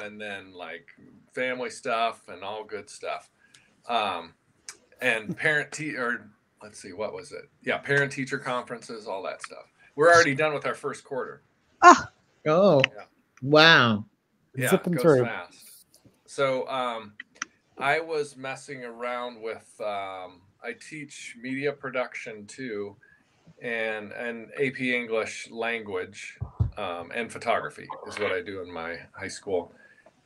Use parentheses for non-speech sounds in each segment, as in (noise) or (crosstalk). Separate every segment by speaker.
Speaker 1: and then like family stuff and all good stuff. Um, and parent te- or let's see, what was it? Yeah, parent teacher conferences, all that stuff. We're already done with our first quarter.
Speaker 2: Oh,
Speaker 1: Yeah.
Speaker 2: wow.
Speaker 1: Yeah,
Speaker 3: Zipping
Speaker 1: it goes
Speaker 3: through.
Speaker 1: fast. So um, I was messing around with. Um, I teach media production too, and and AP English language um, and photography is what I do in my high school.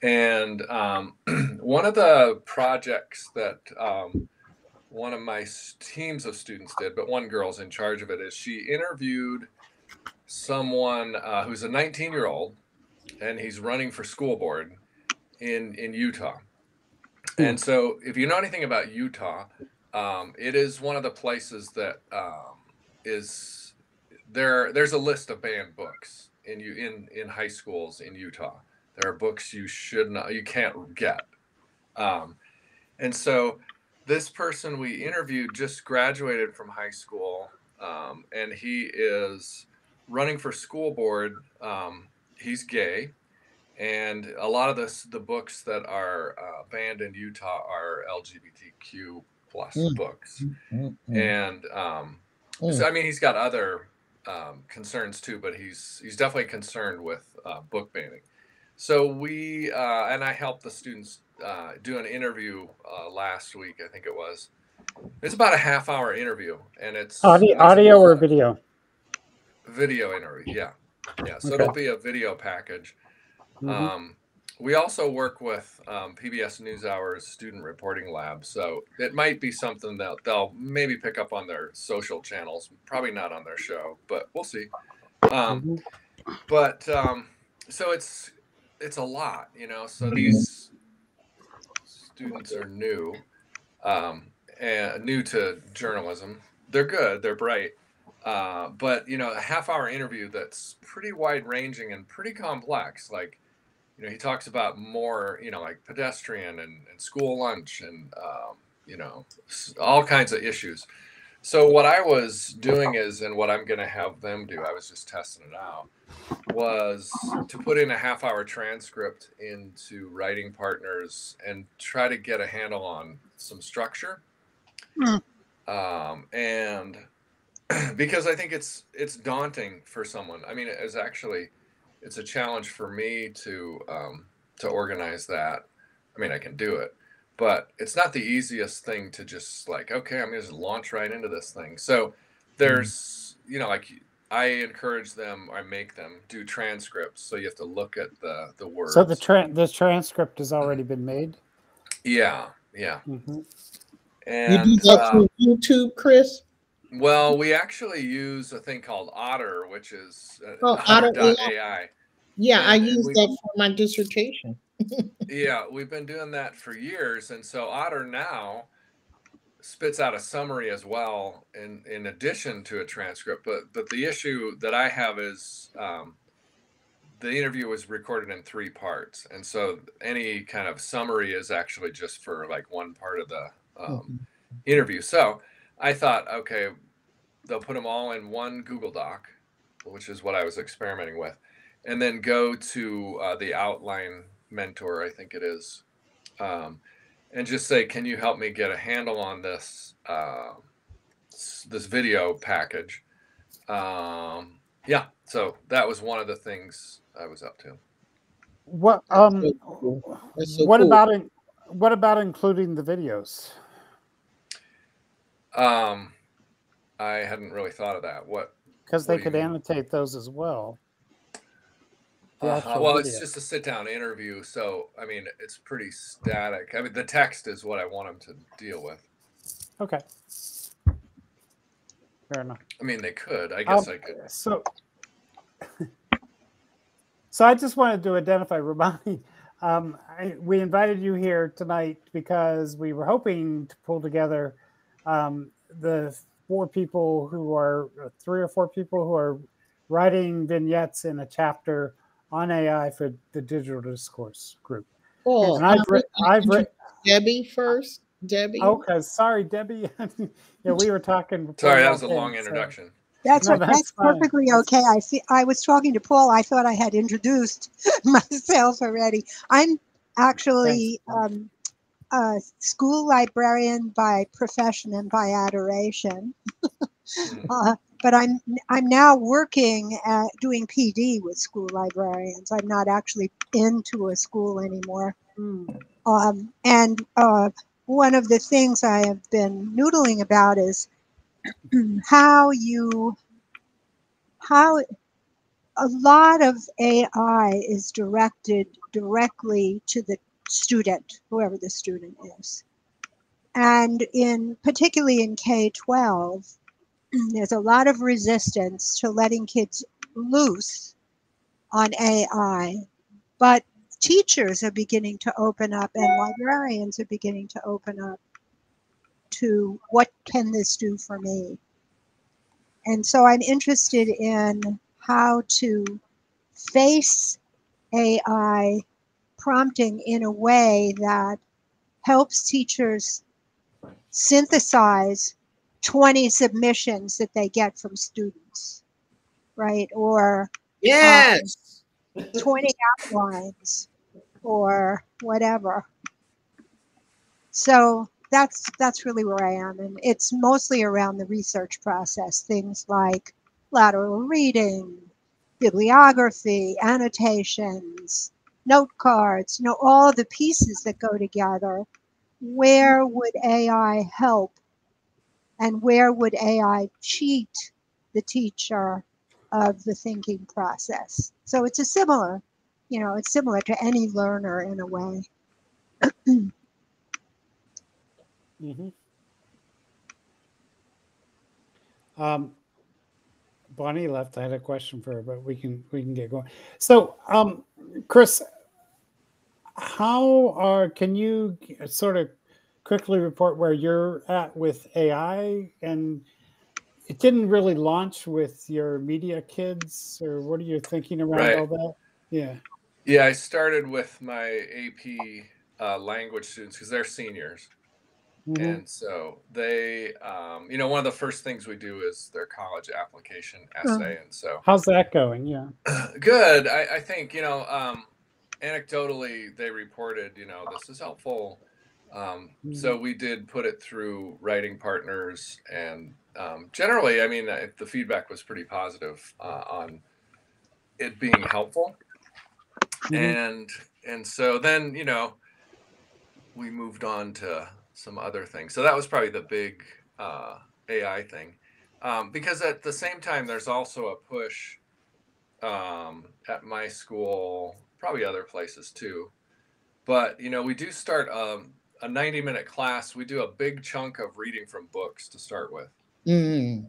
Speaker 1: And um, (clears throat) one of the projects that um, one of my teams of students did, but one girl's in charge of it, is she interviewed someone uh, who's a 19 year old and he's running for school board in in Utah. And so, if you know anything about Utah, um, it is one of the places that um, is there. There's a list of banned books in you in in high schools in Utah. There are books you should not you can't get. Um, and so, this person we interviewed just graduated from high school, um, and he is running for school board. Um, he's gay and a lot of this the books that are uh, banned in utah are lgbtq plus
Speaker 2: Mm.
Speaker 1: books
Speaker 2: Mm, mm,
Speaker 1: and um,
Speaker 2: mm.
Speaker 1: so i mean he's got other um, concerns too but he's he's definitely concerned with uh, book banning so we uh, and i helped the students uh, do an interview uh, last week i think it was it's about a half hour interview and it's
Speaker 3: audio,
Speaker 1: it's
Speaker 3: audio or video?
Speaker 1: video interview yeah yeah so
Speaker 3: Okay.
Speaker 1: it'll be a video package
Speaker 3: Mhm.
Speaker 1: um, we also work with um, PBS NewsHour's Student Reporting Lab, so it might be something that they'll maybe pick up on their social channels. Probably not on their show, but we'll see. Um,
Speaker 3: Mhm.
Speaker 1: but um, so it's it's a lot, you know. So
Speaker 2: Mhm.
Speaker 1: these students are new, um, and new to journalism. They're good. They're bright. Uh, but you know, a half hour interview that's pretty wide ranging and pretty complex. Like, you know, he talks about more, you know, like pedestrian and, and school lunch and, um, you know, all kinds of issues. So what I was doing is, and what I'm going to have them do, I was just testing it out, was to put in a half hour transcript into writing partners and try to get a handle on some structure.
Speaker 2: Mm.
Speaker 1: Um, and (clears throat) because I think it's it's daunting for someone. I mean, it's actually it's a challenge for me to um, to organize that. I mean, I can do it, but it's not the easiest thing to just like, okay, I'm gonna just launch right into this thing. So there's, you know, like I encourage them, I make them do transcripts. So you have to look at the the words.
Speaker 3: So the tra- the transcript has already been made.
Speaker 1: yeah, yeah,
Speaker 3: Mhm.
Speaker 2: You
Speaker 1: and
Speaker 2: do that through YouTube, Chris?
Speaker 1: well, we actually use a thing called Otter, which is uh,
Speaker 2: Oh, Otter
Speaker 1: Otter.ai.
Speaker 2: Yeah, I
Speaker 1: and- and
Speaker 2: used
Speaker 1: we-
Speaker 2: that for my dissertation.
Speaker 1: Yeah, we've been doing that for years, and so Otter now spits out a summary as well, in in addition to a transcript. But but the issue that I have is um, the interview was recorded in three parts, and so any kind of summary is actually just for like one part of the um, interview. So I thought, okay, they'll put them all in one Google Doc, which is what I was experimenting with, and then go to uh, the outline mentor, I think it is, um, and just say, "Can you help me get a handle on this uh, this video package?" Um, yeah, so that was one of the things I was up to.
Speaker 3: What um
Speaker 2: so cool. That's so
Speaker 3: what
Speaker 2: cool.
Speaker 3: about in, what about including the videos?
Speaker 1: Um, I hadn't really thought of that. What
Speaker 3: Because they
Speaker 1: What do you
Speaker 3: could
Speaker 1: mean?
Speaker 3: annotate those as well. The
Speaker 1: Uh-huh.
Speaker 3: actual
Speaker 1: Well, it's just a sit down interview. So, I mean, it's pretty static. I mean, the text is what I want them to deal with.
Speaker 3: Okay. Fair enough.
Speaker 1: I mean, they could. I guess
Speaker 3: Um,
Speaker 1: I could.
Speaker 3: So, (laughs) so I just wanted to identify (laughs) Romani. Um, I, we invited you here tonight because we were hoping to pull together um, the four people who are uh, three or four people who are writing vignettes in a chapter on AI for the digital discourse group.
Speaker 2: Oh,
Speaker 3: And I've
Speaker 2: I
Speaker 3: writ- I've writ-
Speaker 2: Debbie first. Debbie.
Speaker 3: Okay, sorry, Debbie. (laughs) yeah, we were talking. before
Speaker 1: Sorry, that was a
Speaker 3: walked in,
Speaker 1: long
Speaker 3: so-
Speaker 1: introduction.
Speaker 4: That's
Speaker 3: No,
Speaker 4: o-
Speaker 3: that's
Speaker 4: that's
Speaker 3: fine.
Speaker 4: perfectly okay. I see. I was talking to Paul. I thought I had introduced (laughs) myself already. I'm actually um, a school librarian by profession and by adoration.
Speaker 1: Mhm. (laughs)
Speaker 4: Uh, but I'm I'm now working at doing PD with school librarians. I'm not actually into a school anymore. Um, and uh, one of the things I have been noodling about is (clears throat) how you how a lot of AI is directed directly to the student, whoever the student is. And in particularly in K 12, there's a lot of resistance to letting kids loose on AI. But teachers are beginning to open up and librarians are beginning to open up to what can this do for me? And so I'm interested in how to face AI prompting in a way that helps teachers synthesize 20 submissions that they get from students, right? Or um,
Speaker 2: Yes.
Speaker 4: 20 outlines or whatever. So that's that's really where I am, and it's mostly around the research process. Things like lateral reading, bibliography, annotations, note cards. You know, all the pieces that go together. Where would AI help, and where would AI cheat the teacher of the thinking process? So it's a similar you know, it's similar to any learner in a way.
Speaker 3: mm-hmm. Um, Bonnie left. I had a question for her, but we can we can get going. So, um, Chris, how are can you sort of quickly report where you're at with AI? And it didn't really launch with your media kids, or what are you thinking around
Speaker 1: Right.
Speaker 3: all that? Yeah.
Speaker 1: Yeah, I started with my AP uh, language students because they're seniors.
Speaker 3: Mhm.
Speaker 1: And so they, um, you know, one of the first things we do is their college application essay. And so
Speaker 3: How's that going? Yeah. (clears throat)
Speaker 1: good. I, I think, you know, um, anecdotally, they reported, you know, this is helpful. Um, so we did put it through writing partners. And um, generally, I mean, the feedback was pretty positive uh, on it being helpful.
Speaker 3: Mhm.
Speaker 1: And, and so then, you know, we moved on to some other things. So that was probably the big uh, AI thing. Um, because at the same time, there's also a push um, at my school, probably other places too. But, you know, we do start um, a 90 minute class. We do a big chunk of reading from books to start with
Speaker 2: Mm.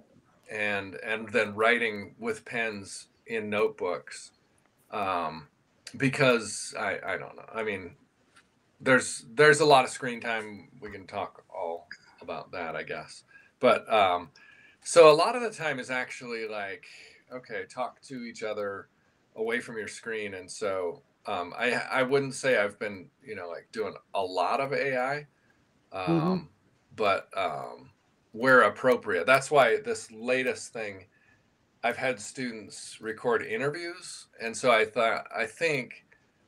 Speaker 1: and and then writing with pens in notebooks um, because I, I don't know i mean there's there's a lot of screen time we can talk all about that i guess but um, so a lot of the time is actually like okay talk to each other away from your screen and so um, i i wouldn't say i've been you know like doing a lot of ai um, but um, where appropriate. That's why this latest thing, I've had students record interviews, and so I thought I think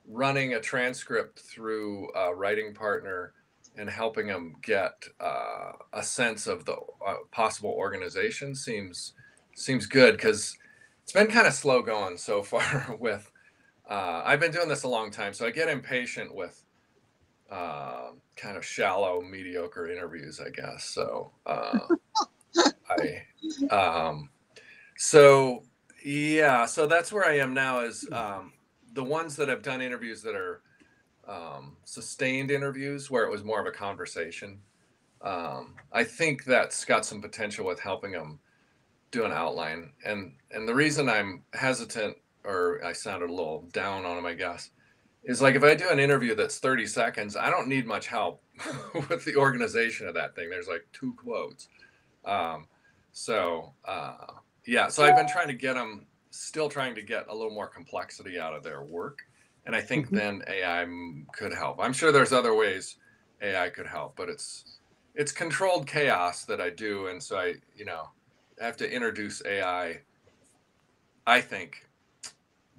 Speaker 1: running a transcript through a writing partner and helping them get uh, a sense of the uh, possible organization seems seems good because it's been kind of slow going so far (laughs) with. Uh, I've been doing this a long time, so I get impatient with uh, kind of shallow, mediocre interviews, I guess. So uh, I, um, so yeah, so that's where I am now. Is um, the ones that have done interviews that are um, sustained interviews where it was more of a conversation. Um, I think that's got some potential with helping them do an outline, and and the reason I'm hesitant or I sounded a little down on them, I guess, is like if I do an interview that's 30 seconds, I don't need much help (laughs) with the organization of that thing. There's like two quotes. Um, so, uh, yeah, so I've been trying to get them, still trying to get a little more complexity out of their work. And I think
Speaker 3: Mhm.
Speaker 1: then AI could help. I'm sure there's other ways AI could help, but it's it's controlled chaos that I do. And so I, you know, have to introduce AI. I think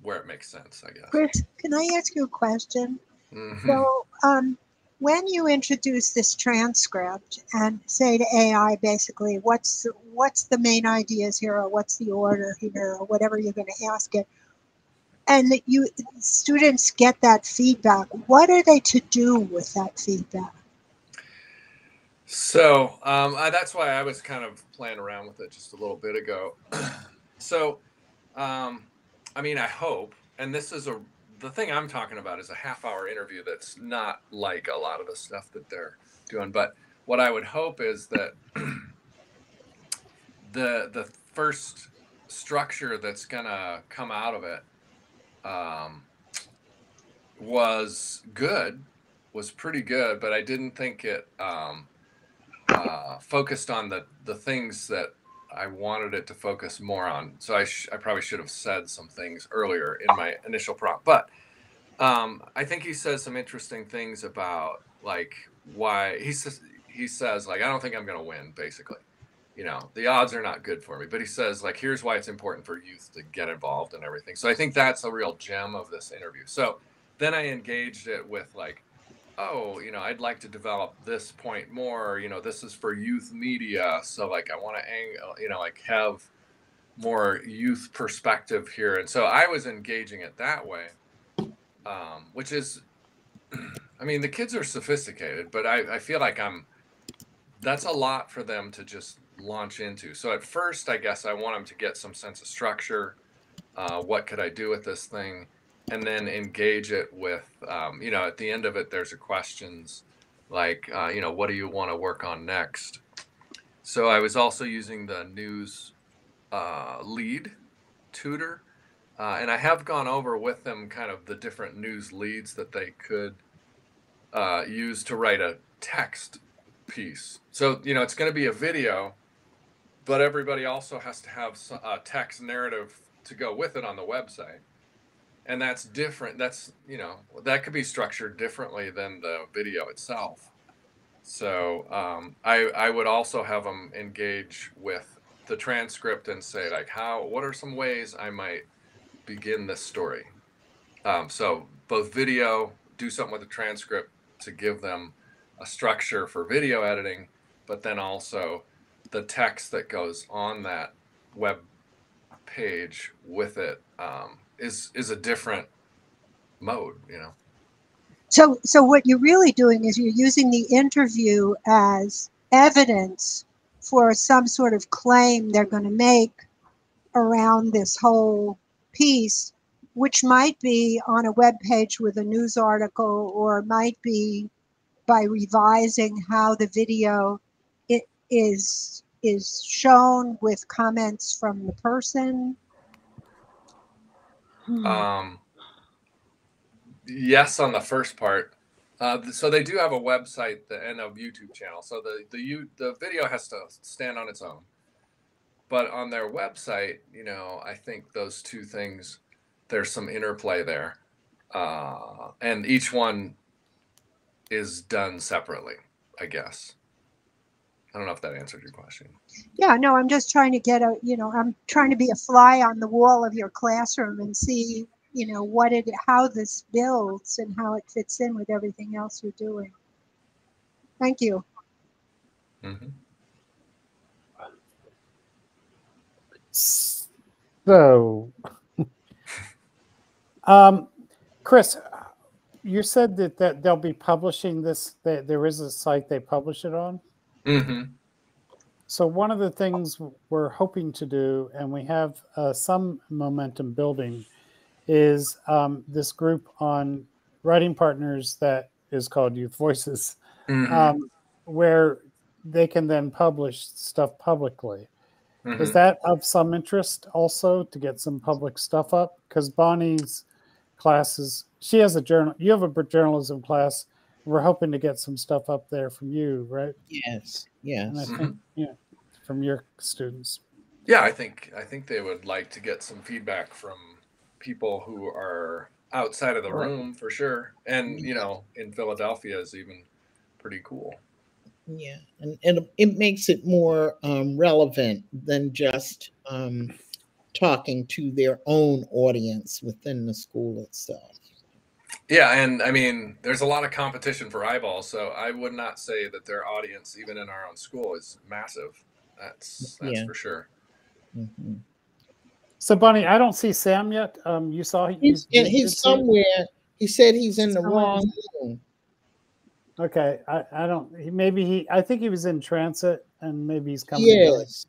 Speaker 1: where it makes sense. I guess.
Speaker 4: Chris, can I ask you a question?
Speaker 1: Mhm.
Speaker 4: So, um, when you introduce this transcript and say to AI, basically, what's what's the main ideas here, or what's the order here, or whatever you're going to ask it, and that you students get that feedback, what are they to do with that feedback?
Speaker 1: So um, I, that's why I was kind of playing around with it just a little bit ago. (clears throat) so, um, I mean, I hope, and this is a the thing I'm talking about is a half hour interview that's not like a lot of the stuff that they're doing. But what I would hope is that (clears throat) the the first structure that's gonna come out of it um, was good, was pretty good, but I didn't think it um, uh, focused on the the things that I wanted it to focus more on. So I sh- I probably should have said some things earlier in my initial prompt, but um, I think he says some interesting things about like why he says he says like I don't think I'm going to win basically. You know, the odds are not good for me, but he says like here's why it's important for youth to get involved and everything. So I think that's a real gem of this interview. So then I engaged it with like oh, you know, I'd like to develop this point more. You know, this is for youth media. So, like, I want to, ang- you know, like have more youth perspective here. And so I was engaging it that way, um, which is, (clears throat) I mean, the kids are sophisticated, but I, I feel like I'm, that's a lot for them to just launch into. So, at first, I guess I want them to get some sense of structure. Uh, what could I do with this thing? And then engage it with um, you know at the end of it there's a questions like uh, you know what do you want to work on next? So i was also using the news uh, lead tutor uh, and i have gone over with them kind of the different news leads that they could uh, use to write a text piece. So you know it's going to be a video but everybody also has to have a text narrative to go with it on the website and that's different that's you know that could be structured differently than the video itself. So um, I, I would also have them engage with the transcript and say like how what are some ways i might begin this story? Um, so both video do something with the transcript to give them a structure for video editing but then also the text that goes on that web page with it um, is is a different mode you know
Speaker 4: So, so what you're really doing is you're using the interview as evidence for some sort of claim they're going to make around this whole piece, which might be on a web page with a news article, or might be by revising how the video it is is shown with comments from the person. Hmm.
Speaker 1: Um, yes, on the first part. Uh, so they do have a website the, and a YouTube channel. So the the the video has to stand on its own. But on their website, you know, I think those two things, there's some interplay there, uh, and each one is done separately. I guess. I don't know if that answered your question.
Speaker 4: Yeah, no, I'm just trying to get a, you know, I'm trying to be a fly on the wall of your classroom and see, you know, what it, how this builds and how it fits in with everything else you're doing. Thank you.
Speaker 1: hmm
Speaker 3: So, (laughs) um, Chris, you said that, that they'll be publishing this, that there is a site they publish it on.
Speaker 1: Hmm
Speaker 3: So one of the things we're hoping to do, and we have uh, some momentum building, is um, this group on writing partners that is called Youth Voices,
Speaker 1: hmm
Speaker 3: um, where they can then publish stuff publicly.
Speaker 1: hmm
Speaker 3: Is that of some interest also to get some public stuff up? Because Bonnie's classes, she has a journal. You have a journalism class. We're hoping to get some stuff up there from you, right?
Speaker 2: Yes.
Speaker 3: And I
Speaker 2: Yes.
Speaker 3: think, yeah, from your students.
Speaker 1: Yeah, I think I think they would like to get some feedback from people who are outside of the
Speaker 3: Right.
Speaker 1: room for sure. And you know, in Philadelphia is even pretty cool.
Speaker 2: Yeah, and, and it makes it more um, relevant than just um, talking to their own audience within the school itself.
Speaker 1: Yeah, and I mean, there's a lot of competition for eyeballs, so I would not say that their audience, even in our own school, is massive. That's that's
Speaker 2: Yeah.
Speaker 1: for sure.
Speaker 2: Mhm.
Speaker 3: So, Bonnie, I don't see Sam yet. Um, you saw he-
Speaker 2: He's,
Speaker 3: you
Speaker 2: he's
Speaker 3: did see
Speaker 2: somewhere. He said he's in the
Speaker 3: Somewhere.
Speaker 2: wrong room.
Speaker 3: Okay, I, I don't. He, maybe he. I think he was in transit, and maybe he's coming. and.
Speaker 2: Yes.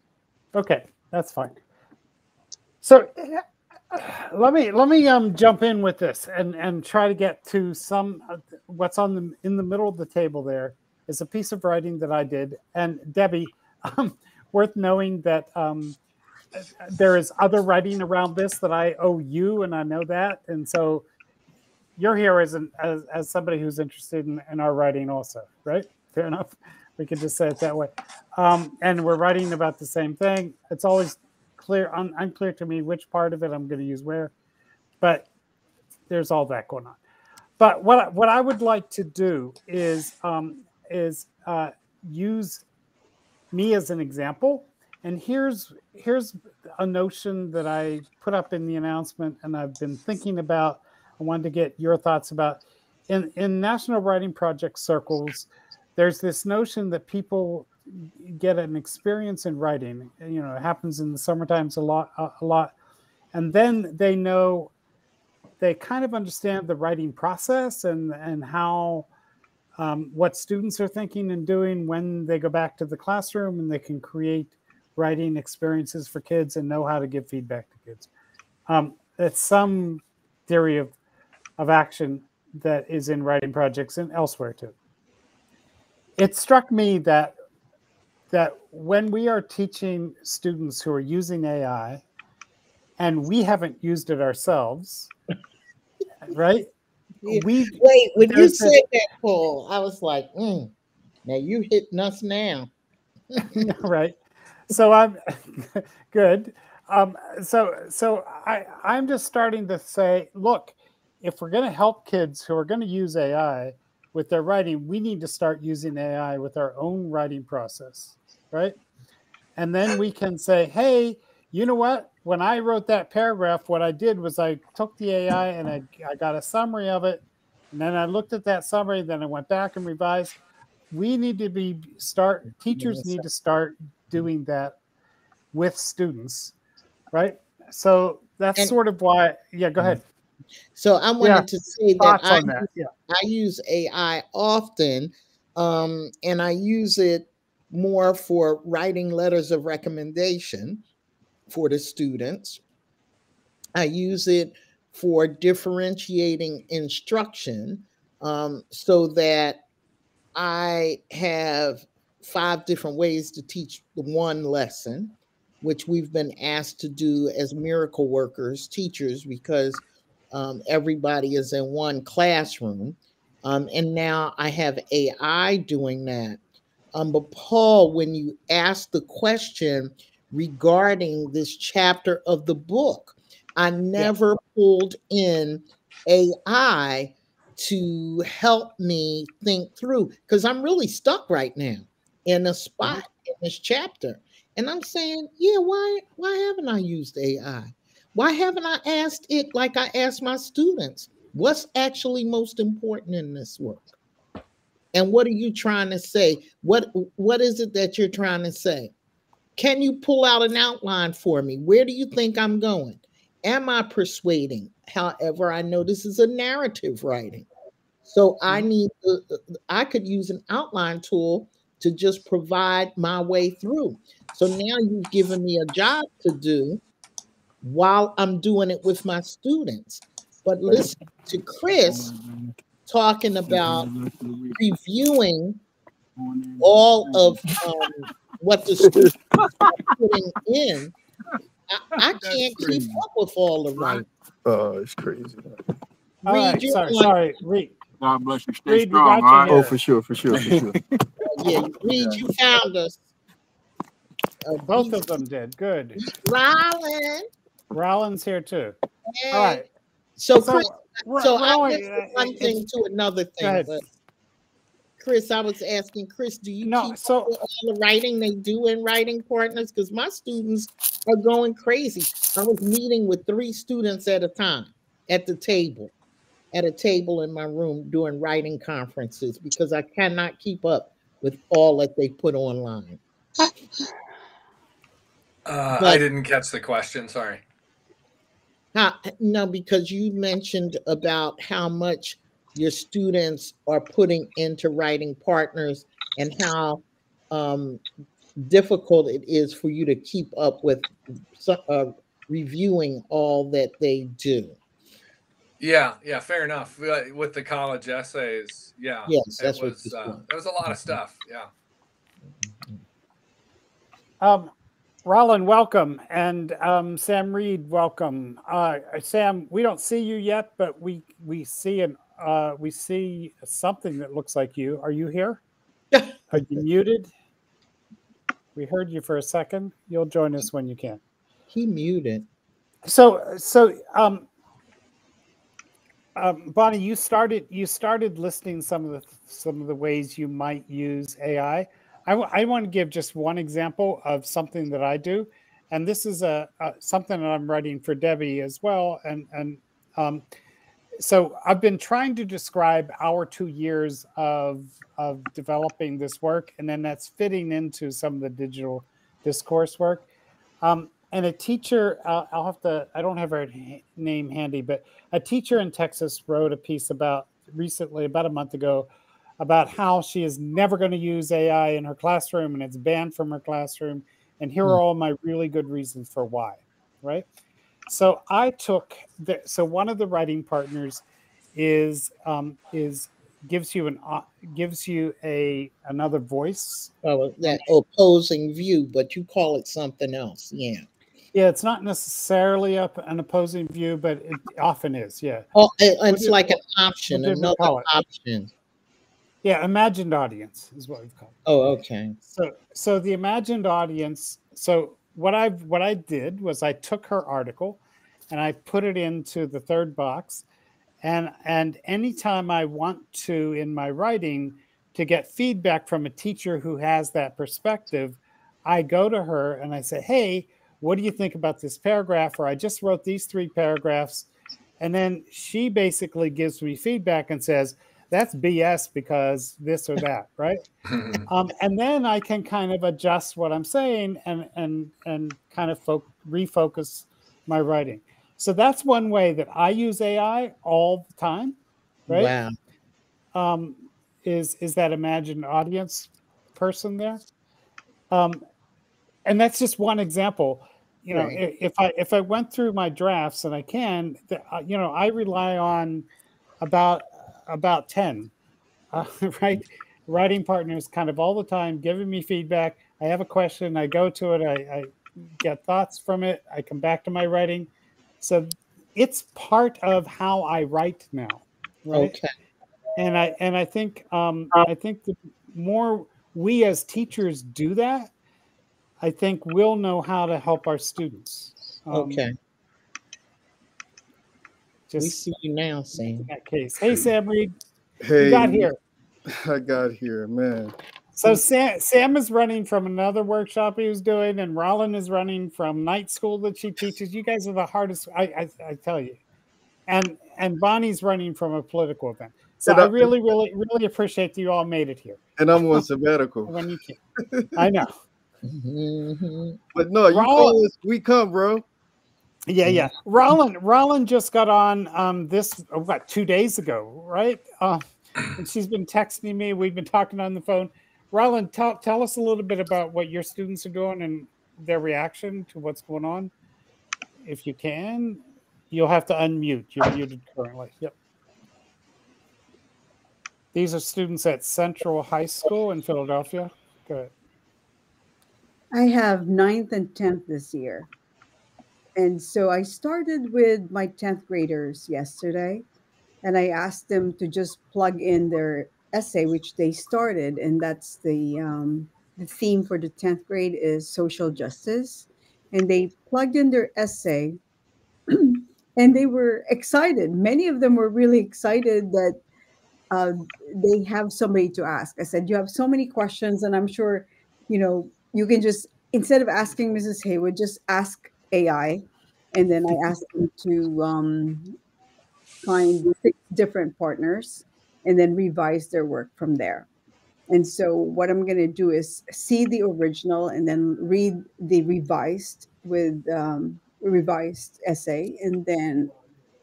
Speaker 3: Okay, that's fine. So let me let me um jump in with this and and try to get to some the- what's on the in the middle of the table there is a piece of writing that I did. And Debbie (laughs) um, worth knowing that um there is other writing around this that I owe you and I know that. And so you're here as an as, as somebody who's interested in, in our writing also right? Fair enough. We could just say it that way. Um, and we're writing about the same thing. It's always clear un, unclear to me which part of it i'm going to use where but there's all that going on. But what what i would like to do is um, is uh, use me as an example. And here's here's a notion that i put up in the announcement and i've been thinking about. I wanted to get your thoughts about in in national writing project circles there's this notion that people get an experience in writing. You know it happens in the summer times a lot a, lot. And then they know they kind of understand the writing process and and how um, what students are thinking and doing when they go back to the classroom and they can create writing experiences for kids and know how to give feedback to kids. Um, it's some theory of of action that is in writing projects and elsewhere too. It struck me that that when we are teaching students who are using AI and we haven't used it ourselves, (laughs) right?
Speaker 2: Yeah.
Speaker 3: We
Speaker 2: Wait, when you
Speaker 3: There's a-
Speaker 2: said that, Paul, I was like, mm, now you hitting us now. (laughs)
Speaker 3: right. So I'm (laughs) good. Um, so so I I'm just starting to say, look, if we're going to help kids who are going to use AI with their writing, we need to start using AI with our own writing process, right? And then we can say, hey, you know what? When I wrote that paragraph, what I did was I took the AI and I, I got a summary of it. And then I looked at that summary, then I went back and revised. We need to be start, teachers need to start doing that with students, right? So that's
Speaker 2: And-
Speaker 3: sort of why, yeah, go mm-hmm. ahead.
Speaker 2: So I wanted
Speaker 3: Yeah,
Speaker 2: to say that I
Speaker 3: that? Yeah.
Speaker 2: I use AI often, um, and I use it more for writing letters of recommendation for the students. I use it for differentiating instruction um, so that I have five different ways to teach the one lesson, which we've been asked to do as miracle workers, teachers, because um, everybody is in one classroom. Um, and now I have AI doing that. Um, but Paul, when you asked the question regarding this chapter of the book, I never pulled in AI to help me think through because I'm really stuck right now in a spot in this chapter. And I'm saying, yeah, why why haven't I used AI? Why haven't I asked it like I asked my students? What's actually most important in this work? And what are you trying to say? What what is it that you're trying to say? Can you pull out an outline for me? Where do you think I'm going? Am I persuading? However, I know this is a narrative writing. So I mm-hmm. need to, I could use an outline tool to just provide my way through. So now you've given me a job to do while I'm doing it with my students. But listen to Chris talking about reviewing all of um, what the students are putting in. I, I can't keep up with all the right.
Speaker 5: Oh, it's crazy.
Speaker 3: All
Speaker 2: Read
Speaker 3: right. Sorry.
Speaker 2: one.
Speaker 3: Sorry. Read.
Speaker 6: God bless you. Stay
Speaker 3: Reed,
Speaker 6: strong,
Speaker 3: got you
Speaker 6: all right?
Speaker 3: here.
Speaker 5: Oh, for sure, for sure, for sure. (laughs)
Speaker 2: Yeah, Reed, you found us. Uh,
Speaker 3: Both of them did. Good.
Speaker 2: Rylan.
Speaker 3: Rollins here too.
Speaker 2: Hey.
Speaker 3: All right.
Speaker 2: So,
Speaker 3: So,
Speaker 2: Chris,
Speaker 3: we're-
Speaker 2: so
Speaker 3: we're
Speaker 2: I
Speaker 3: only-
Speaker 2: went from one
Speaker 3: it's-
Speaker 2: thing to another thing. But Chris, I was asking Chris, do you
Speaker 3: No,
Speaker 2: keep
Speaker 3: so-
Speaker 2: all the writing they do in writing partners? Because my students are going crazy. I was meeting with three students at a time at the table, at a table in my room doing writing conferences because I cannot keep up with all that they put online.
Speaker 1: Uh, I didn't catch the question. Sorry.
Speaker 2: How, no, because you mentioned about how much your students are putting into writing partners and how um, difficult it is for you to keep up with uh, reviewing all that they do.
Speaker 1: Yeah, yeah, fair enough. With the college essays, yeah,
Speaker 2: Yes, that's what
Speaker 1: was.
Speaker 2: you're
Speaker 1: Uh,
Speaker 2: doing.
Speaker 1: it was a lot of stuff. Yeah.
Speaker 3: Um, Roland, welcome, and um, Sam Reed, welcome. Uh, Sam, we don't see you yet, but we we see an uh, we see something that looks like you. Are you here? (laughs) Are you muted? We heard you for a second. You'll join us when you can.
Speaker 2: He muted.
Speaker 3: So, so um, um, Bonnie, you started you started listing some of the some of the ways you might use AI. I, want to give just one example of something that I do, and this is a, a something that I'm writing for Debbie as well. And and um, so I've been trying to describe our two years of of developing this work, and then that's fitting into some of the digital discourse work. Um, and a teacher, uh, I'll have to, I don't have her name handy, but a teacher in Texas wrote a piece about recently, about a month ago, about how she is never going to use AI in her classroom and it's banned from her classroom. And here are all my really good reasons for why, right? So I took the, so one of the writing partners is um, is gives you an uh, gives you a another voice
Speaker 2: Oh, that opposing view, but you call it something else. Yeah.
Speaker 3: Yeah, it's not necessarily up an opposing view, but it often is. Yeah,
Speaker 2: Oh, it's like an option,
Speaker 3: what did we
Speaker 2: another option.
Speaker 3: Yeah. Imagined audience is what we've called. it.
Speaker 2: Oh, okay.
Speaker 3: So, so the imagined audience. So what I what I did was I took her article, and I put it into the third box, and and anytime I want to in my writing to get feedback from a teacher who has that perspective, I go to her and I say, hey, what do you think about this paragraph? Or I just wrote these three paragraphs. And then she basically gives me feedback and says, that's BS because this or that, (laughs) right? (laughs) um, and then I can kind of adjust what I'm saying and and and kind of fo- refocus my writing. So that's one way that I use AI all the time, right?
Speaker 2: Wow.
Speaker 3: um, is is that imagined audience person there um, and that's just one example you know
Speaker 2: Right.
Speaker 3: if i if i went through my drafts and i can uh, you know i rely on about about 10 uh, (laughs) right writing partners kind of all the time giving me feedback i have a question i go to it I, I get thoughts from it i come back to my writing so it's part of how i write now right
Speaker 2: Okay.
Speaker 3: and I and I think um, I think the more we as teachers do that, I think we'll know how to help our students. Um,
Speaker 2: Okay. We see you now, Sam.
Speaker 3: that case. Hey, Sam Reed,
Speaker 5: Hey,
Speaker 3: you got here. (laughs)
Speaker 5: I got here, man.
Speaker 3: So Sam, Sam is running from another workshop he was doing, and Roland is running from night school that she teaches. You guys are the hardest. I I, I tell you, and and Bonnie's running from a political event. So I
Speaker 5: I-
Speaker 3: really, really, really appreciate that you all made it here
Speaker 5: And I'm on sabbatical. (laughs)
Speaker 3: when you can. (laughs) I know.
Speaker 2: Mhm.
Speaker 5: But no, you
Speaker 3: Roll-
Speaker 5: call us, we come, bro.
Speaker 3: Yeah, yeah. Roland, Roland just got on um this uh, what two days ago, right? Uh, and she's been texting me. We've been talking on the phone. Roland, tell tell us a little bit about what your students are doing and their reaction to what's going on. If you can, you'll have to unmute. You're muted currently. Yep. These are students at Central High School in Philadelphia. Good.
Speaker 6: I have ninth and 10th this year. And so I started with my 10th graders yesterday, and I asked them to just plug in their essay, which they started. And that's the, um, the theme for the 10th grade is social justice. And they plugged in their essay, (clears throat) and they were excited. Many of them were really excited that uh, they have somebody to ask. I said, You have so many questions, and I'm sure, you know, you can just, instead of asking Mrs. Haywood, just ask AI. And then I asked them to um, find six different partners and then revise their work from there. And so, what I'm going to do is see the original and then read the revised with um, revised essay, and then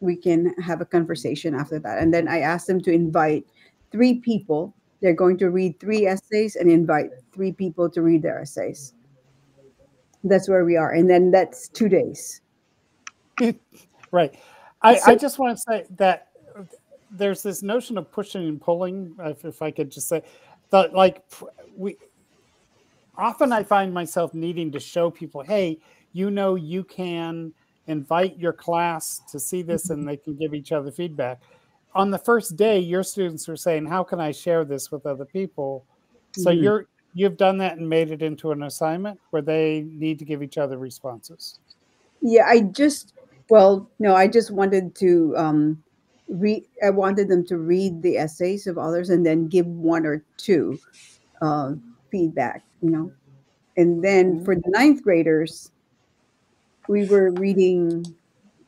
Speaker 6: we can have a conversation after that. And then I asked them to invite three people. They're going to read three essays and invite three people to read their essays. That's where we are. And then that's two days. (laughs)
Speaker 3: Right. I,
Speaker 6: So-
Speaker 3: I just want to say that there's this notion of pushing and pulling, if, if I could just say that, like, we often I find myself needing to show people, hey, you know, you can invite your class to see this and they can give each other feedback. On the first day, your students were saying, how can I share this with other people? So
Speaker 6: Mhm.
Speaker 3: you're you've done that and made it into an assignment where they need to give each other responses.
Speaker 6: Yeah, I just, well, no, I just wanted to um, read, I wanted them to read the essays of others and then give one or two uh, feedback, you know. And then for the ninth graders, we were reading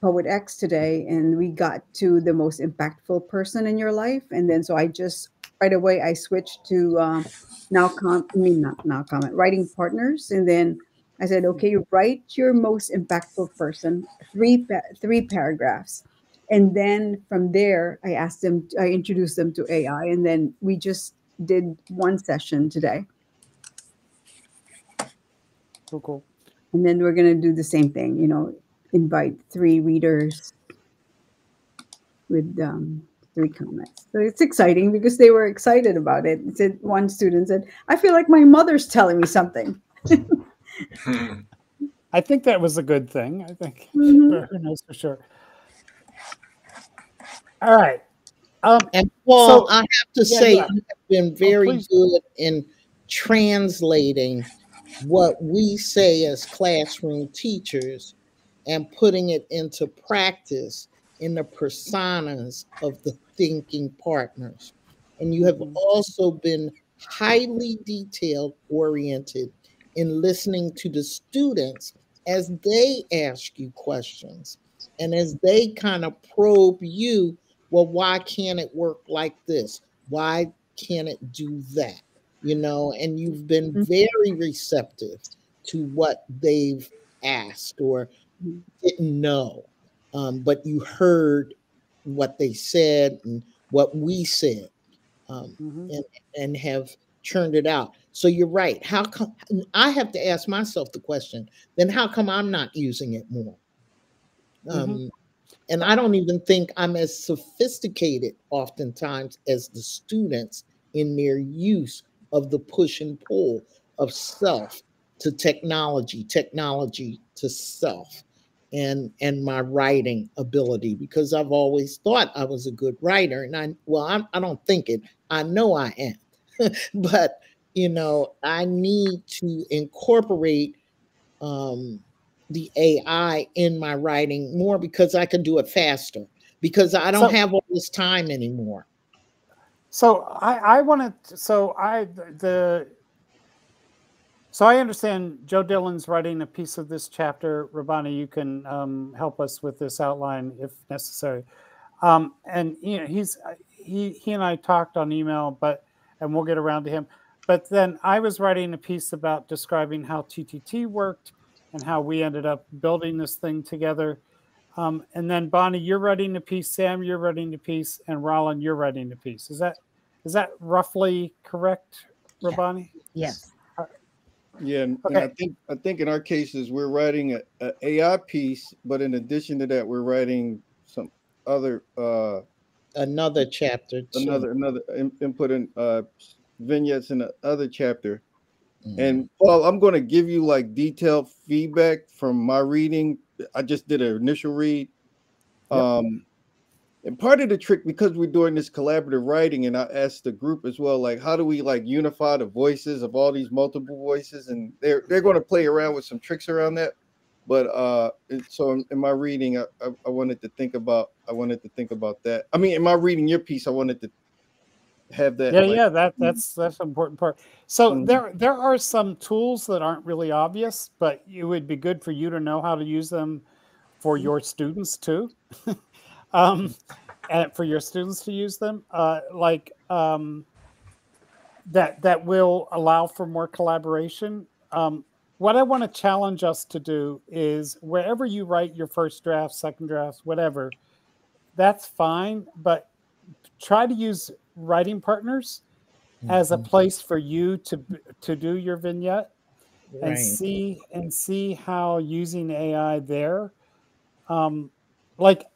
Speaker 6: Poet X today and we got to the most impactful person in your life. And then so I just, right away, I switched to um, now, com- I mean, not now comment, writing partners. And then I said, okay, write your most impactful person, three pa- three paragraphs, and then from there, I asked them, I introduced them to AI, and then we just did one session today,
Speaker 3: Cool, cool.
Speaker 6: and then we're gonna do the same thing. You know, invite three readers with um, three comments. So it's exciting because they were excited about it. It said one student said, "I feel like my mother's telling me something." (laughs)
Speaker 3: I think that was a good thing. I think
Speaker 6: Mhm.
Speaker 3: who knows for sure. All right. Um,
Speaker 2: And Paul,
Speaker 3: So-
Speaker 2: I have to
Speaker 3: Yeah,
Speaker 2: say,
Speaker 3: yeah.
Speaker 2: you have been very
Speaker 3: please.
Speaker 2: good in translating what we say as classroom teachers and putting it into practice in the personas of the thinking partners. And you have
Speaker 3: Mhm.
Speaker 2: also been highly detailed oriented in listening to the students as they ask you questions and as they kind of probe you well, why can't it work like this? Why can't it do that? You know, and you've been
Speaker 6: Mhm.
Speaker 2: very receptive to what they've asked or
Speaker 6: Mhm.
Speaker 2: didn't know. Um, but you heard what they said and what we said um,
Speaker 3: mhm.
Speaker 2: and have churned it out. So you're right. How come I have to ask myself the question, then how come I'm not using it more? Um, and I don't even think I'm as sophisticated oftentimes as the students in their use of the push and pull of self to technology, technology to self, and and my writing ability because I've always thought I was a good writer, and I well I'm, I don't think it. I know I am, (laughs) but you know I need to incorporate um, the AI in my writing more because I can do it faster because I don't
Speaker 3: So-
Speaker 2: have all this time anymore.
Speaker 3: So I, I want to. so I, the, so I understand Joe Dillon's writing a piece of this chapter. Rabani, you can um, help us with this outline if necessary. Um, and you know, he's he he and I talked on email, but and we'll get around to him. But then I was writing a piece about describing how TTT worked and how we ended up building this thing together. Um, and then Bonnie, you're writing a piece. Sam, you're writing a piece, and Roland, you're writing a piece. Is that is that roughly correct, Rabani?
Speaker 7: Yes.
Speaker 5: Yeah, and, and I think I think in our cases we're writing a, a AI piece, but in addition to that, we're writing some other uh
Speaker 2: Another chapter. Too.
Speaker 5: another another in, input in uh vignettes in the other chapter.
Speaker 2: Mm.
Speaker 5: And Paul, I'm going to give you like detailed feedback from my reading. I just did an initial read.
Speaker 3: Yep.
Speaker 5: Um, and part of the trick, because we're doing this collaborative writing, and I asked the group as well, like, how do we like unify the voices of all these multiple voices? And they're they're going to play around with some tricks around that. But uh, so in, in my reading, I, I, I wanted to think about I wanted to think about that. I mean, in my reading your piece, I wanted to have that.
Speaker 3: yeah
Speaker 5: like-
Speaker 3: yeah that that's that's an important part so
Speaker 5: Mhm.
Speaker 3: there there are some tools that aren't really obvious but it would be good for you to know how to use them for your students too (laughs) um and for your students to use them uh like um that that will allow for more collaboration um what i want to challenge us to do is wherever you write your first draft second draft whatever that's fine but try to use writing partners as a
Speaker 2: Mhm.
Speaker 3: place for you to to do your vignette and see and see how using AI there, um, like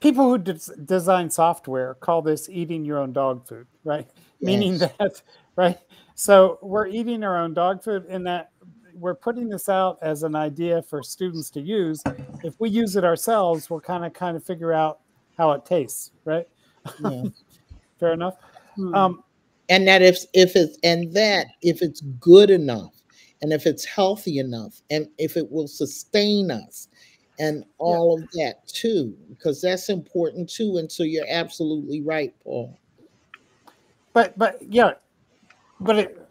Speaker 3: people who des- design software call this eating your own dog food, right? (laughs) Meaning that, right? So we're eating our own dog food, and that we're putting this out as an idea for students to use. If we use it ourselves, we'll kind of kind of figure out how it tastes, right?
Speaker 2: Yeah. (laughs)
Speaker 3: Fair enough.
Speaker 6: Hmm.
Speaker 3: Um,
Speaker 2: and that if if it's and that if it's good enough and if it's healthy enough and if it will sustain us and all of that too because that's important too and so you're absolutely right paul.
Speaker 3: But but yeah but it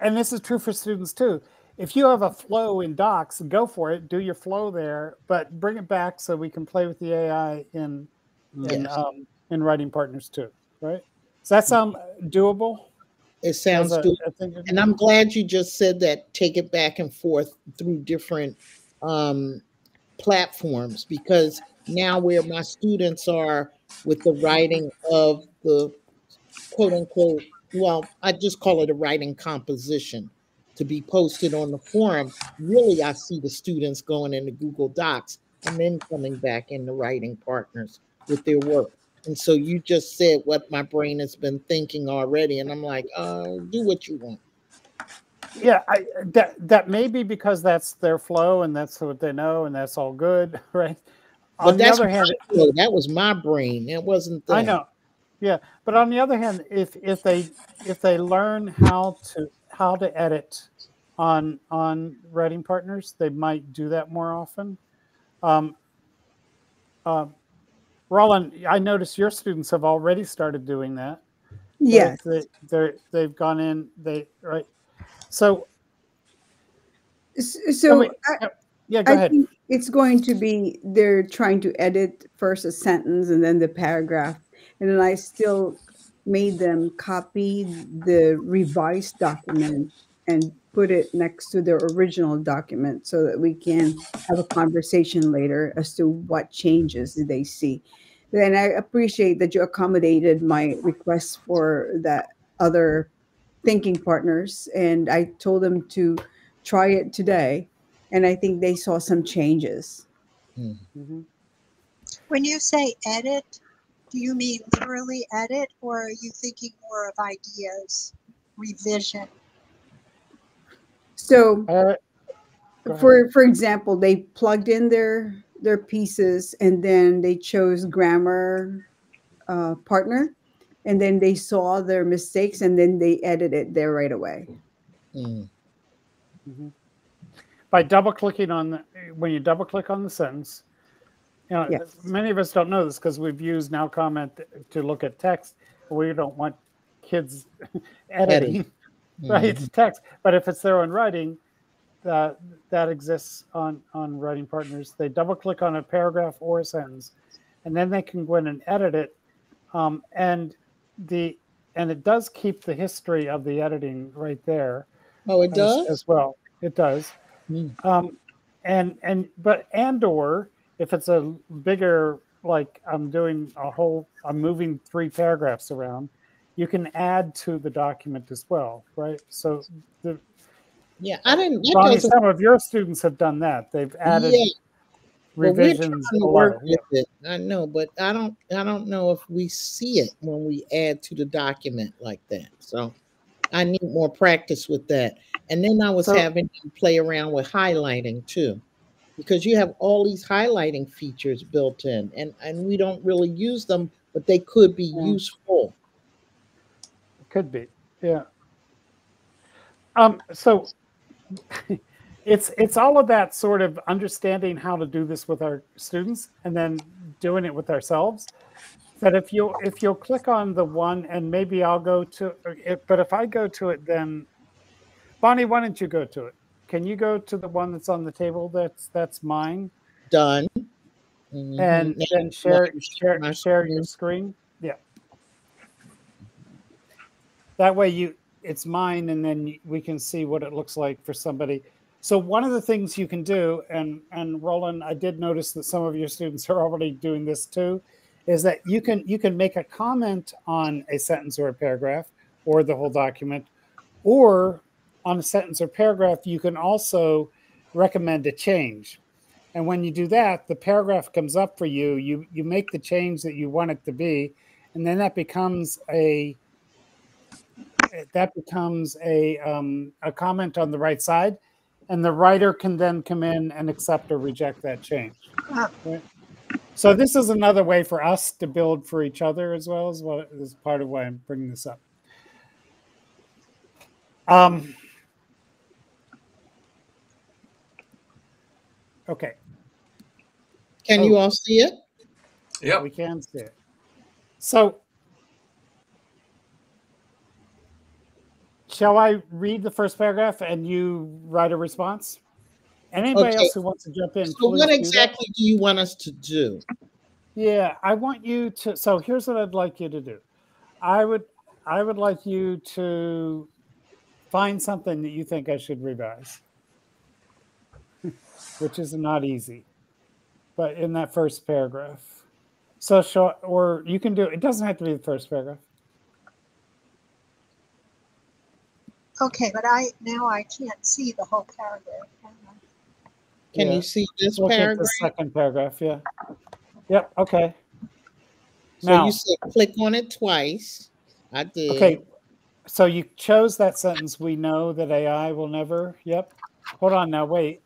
Speaker 3: and this is true for students too. If you have a flow in docs go for it do your flow there but bring it back so we can play with the ai in in
Speaker 2: Yes.
Speaker 3: um in writing partners too right? Does that sound doable?
Speaker 2: It sounds
Speaker 3: a-
Speaker 2: good and i'm glad you just said that take it back and forth through different um platforms because now where my students are with the writing of the quote unquote well i just call it a writing composition to be posted on the forum. Really i see the students going into google docs and then coming back into writing partners with their work. And so you just said what my brain has been thinking already and i'm like uh do what you want
Speaker 3: yeah I, that that may be because that's their flow and that's what they know and that's all good (laughs) right
Speaker 2: but
Speaker 3: on the other hand
Speaker 2: flow. that was my brain it wasn't
Speaker 3: I know. Yeah, but on the other hand, if if they if they learn how to how to edit on on writing partners, they might do that more often. Um, um, Roland, I notice your students have already started doing that. They-
Speaker 6: yes.
Speaker 3: they, they're they've gone in. They right. So
Speaker 6: So I, uh,
Speaker 3: yeah, go
Speaker 6: I
Speaker 3: ahead.
Speaker 6: think it's going to be they're trying to edit first a sentence and then the paragraph. And then I still made them copy the revised document and put it next to their original document so that we can have a conversation later as to what changes did they see. Then I appreciate that you accommodated my request for that other thinking partners. And I told them to try it today and I think they saw some changes.
Speaker 3: Mhm.
Speaker 4: When you say edit, do you mean literally edit or are you thinking more of ideas, revision?
Speaker 6: So,
Speaker 3: All right. Go ahead.
Speaker 6: for for example, they plugged in their their pieces and then they chose grammar uh, partner, and then they saw their mistakes and then they edited it there right away.
Speaker 2: Mm.
Speaker 3: Mhm. By double clicking on the, when you double click on the sentence, you know,
Speaker 6: Yes.
Speaker 3: many of us don't know this because we've used NowComment to look at text. We don't want kids (laughs) editing, (laughs) right?
Speaker 2: Mhm.
Speaker 3: Text. But if it's their own writing, that that exists on on writing partners. They double click on a paragraph or a sentence, and then they can go in and edit it. Um, and the and it does keep the history of the editing right there
Speaker 2: oh it does
Speaker 3: as well. It does.
Speaker 2: Hmm.
Speaker 3: Um, and and but and or if it's a bigger like I'm doing a whole I'm moving three paragraphs around, you can add to the document as well, right? So the
Speaker 2: yeah i didn't
Speaker 3: Ronnie, some of your students have done that. They've added
Speaker 2: yeah Well, we're trying to work with it. I know, but I don't. I don't know if we see it when we add to the document like that. So I need more practice with that. And then I was
Speaker 3: So-
Speaker 2: having to play around with highlighting too, because you have all these highlighting features built in, and and we don't really use them, but they could be
Speaker 3: Yeah.
Speaker 2: useful.
Speaker 3: Could be, yeah. Um, so (laughs) it's it's all about sort of understanding how to do this with our students and then doing it with ourselves. that if you if you'll click on the one and maybe I'll go to it, but if I go to it, then Bonnie, why don't you go to it? Can you go to the one that's on the table? That's that's mine,
Speaker 2: Done. Mhm.
Speaker 3: and then share share share your screen. Yeah. That way you it's mine, and then we can see what it looks like for somebody. So one of the things you can do, and and Roland, I did notice that some of your students are already doing this too, is that you can you can make a comment on a sentence or a paragraph or the whole document, or on a sentence or paragraph, you can also recommend a change. And when you do that, the paragraph comes up for you. You you make the change that you want it to be, and then that becomes a that becomes a um, a comment on the right side, and the writer can then come in and accept or reject that change. Right? So this is another way for us to build for each other as well as what is part of why I'm bringing this up. Um, okay,
Speaker 2: Can you all see it?
Speaker 1: Yeah,
Speaker 3: we can see it. So, shall I read the first paragraph and you write a response? And anybody
Speaker 2: Okay.
Speaker 3: else who wants to jump in,
Speaker 2: So what
Speaker 3: do
Speaker 2: exactly do you want us to do?
Speaker 3: Yeah, I want you to. So here's what I'd like you to do. I would, I would like you to find something that you think I should revise, (laughs) which is not easy. But in that first paragraph, so short, or you can do. It doesn't have to be the first paragraph.
Speaker 4: Okay, but I, now I can't see the whole paragraph. Hang on.
Speaker 2: Can
Speaker 3: Yeah.
Speaker 2: you see this
Speaker 3: Look at
Speaker 2: paragraph?
Speaker 3: the second paragraph. Yeah. Yep. Okay.
Speaker 2: So
Speaker 3: Now-
Speaker 2: you said click on it twice. I did.
Speaker 3: Okay. So you chose that sentence. We know that AI will never. Yep. Hold on now. Wait.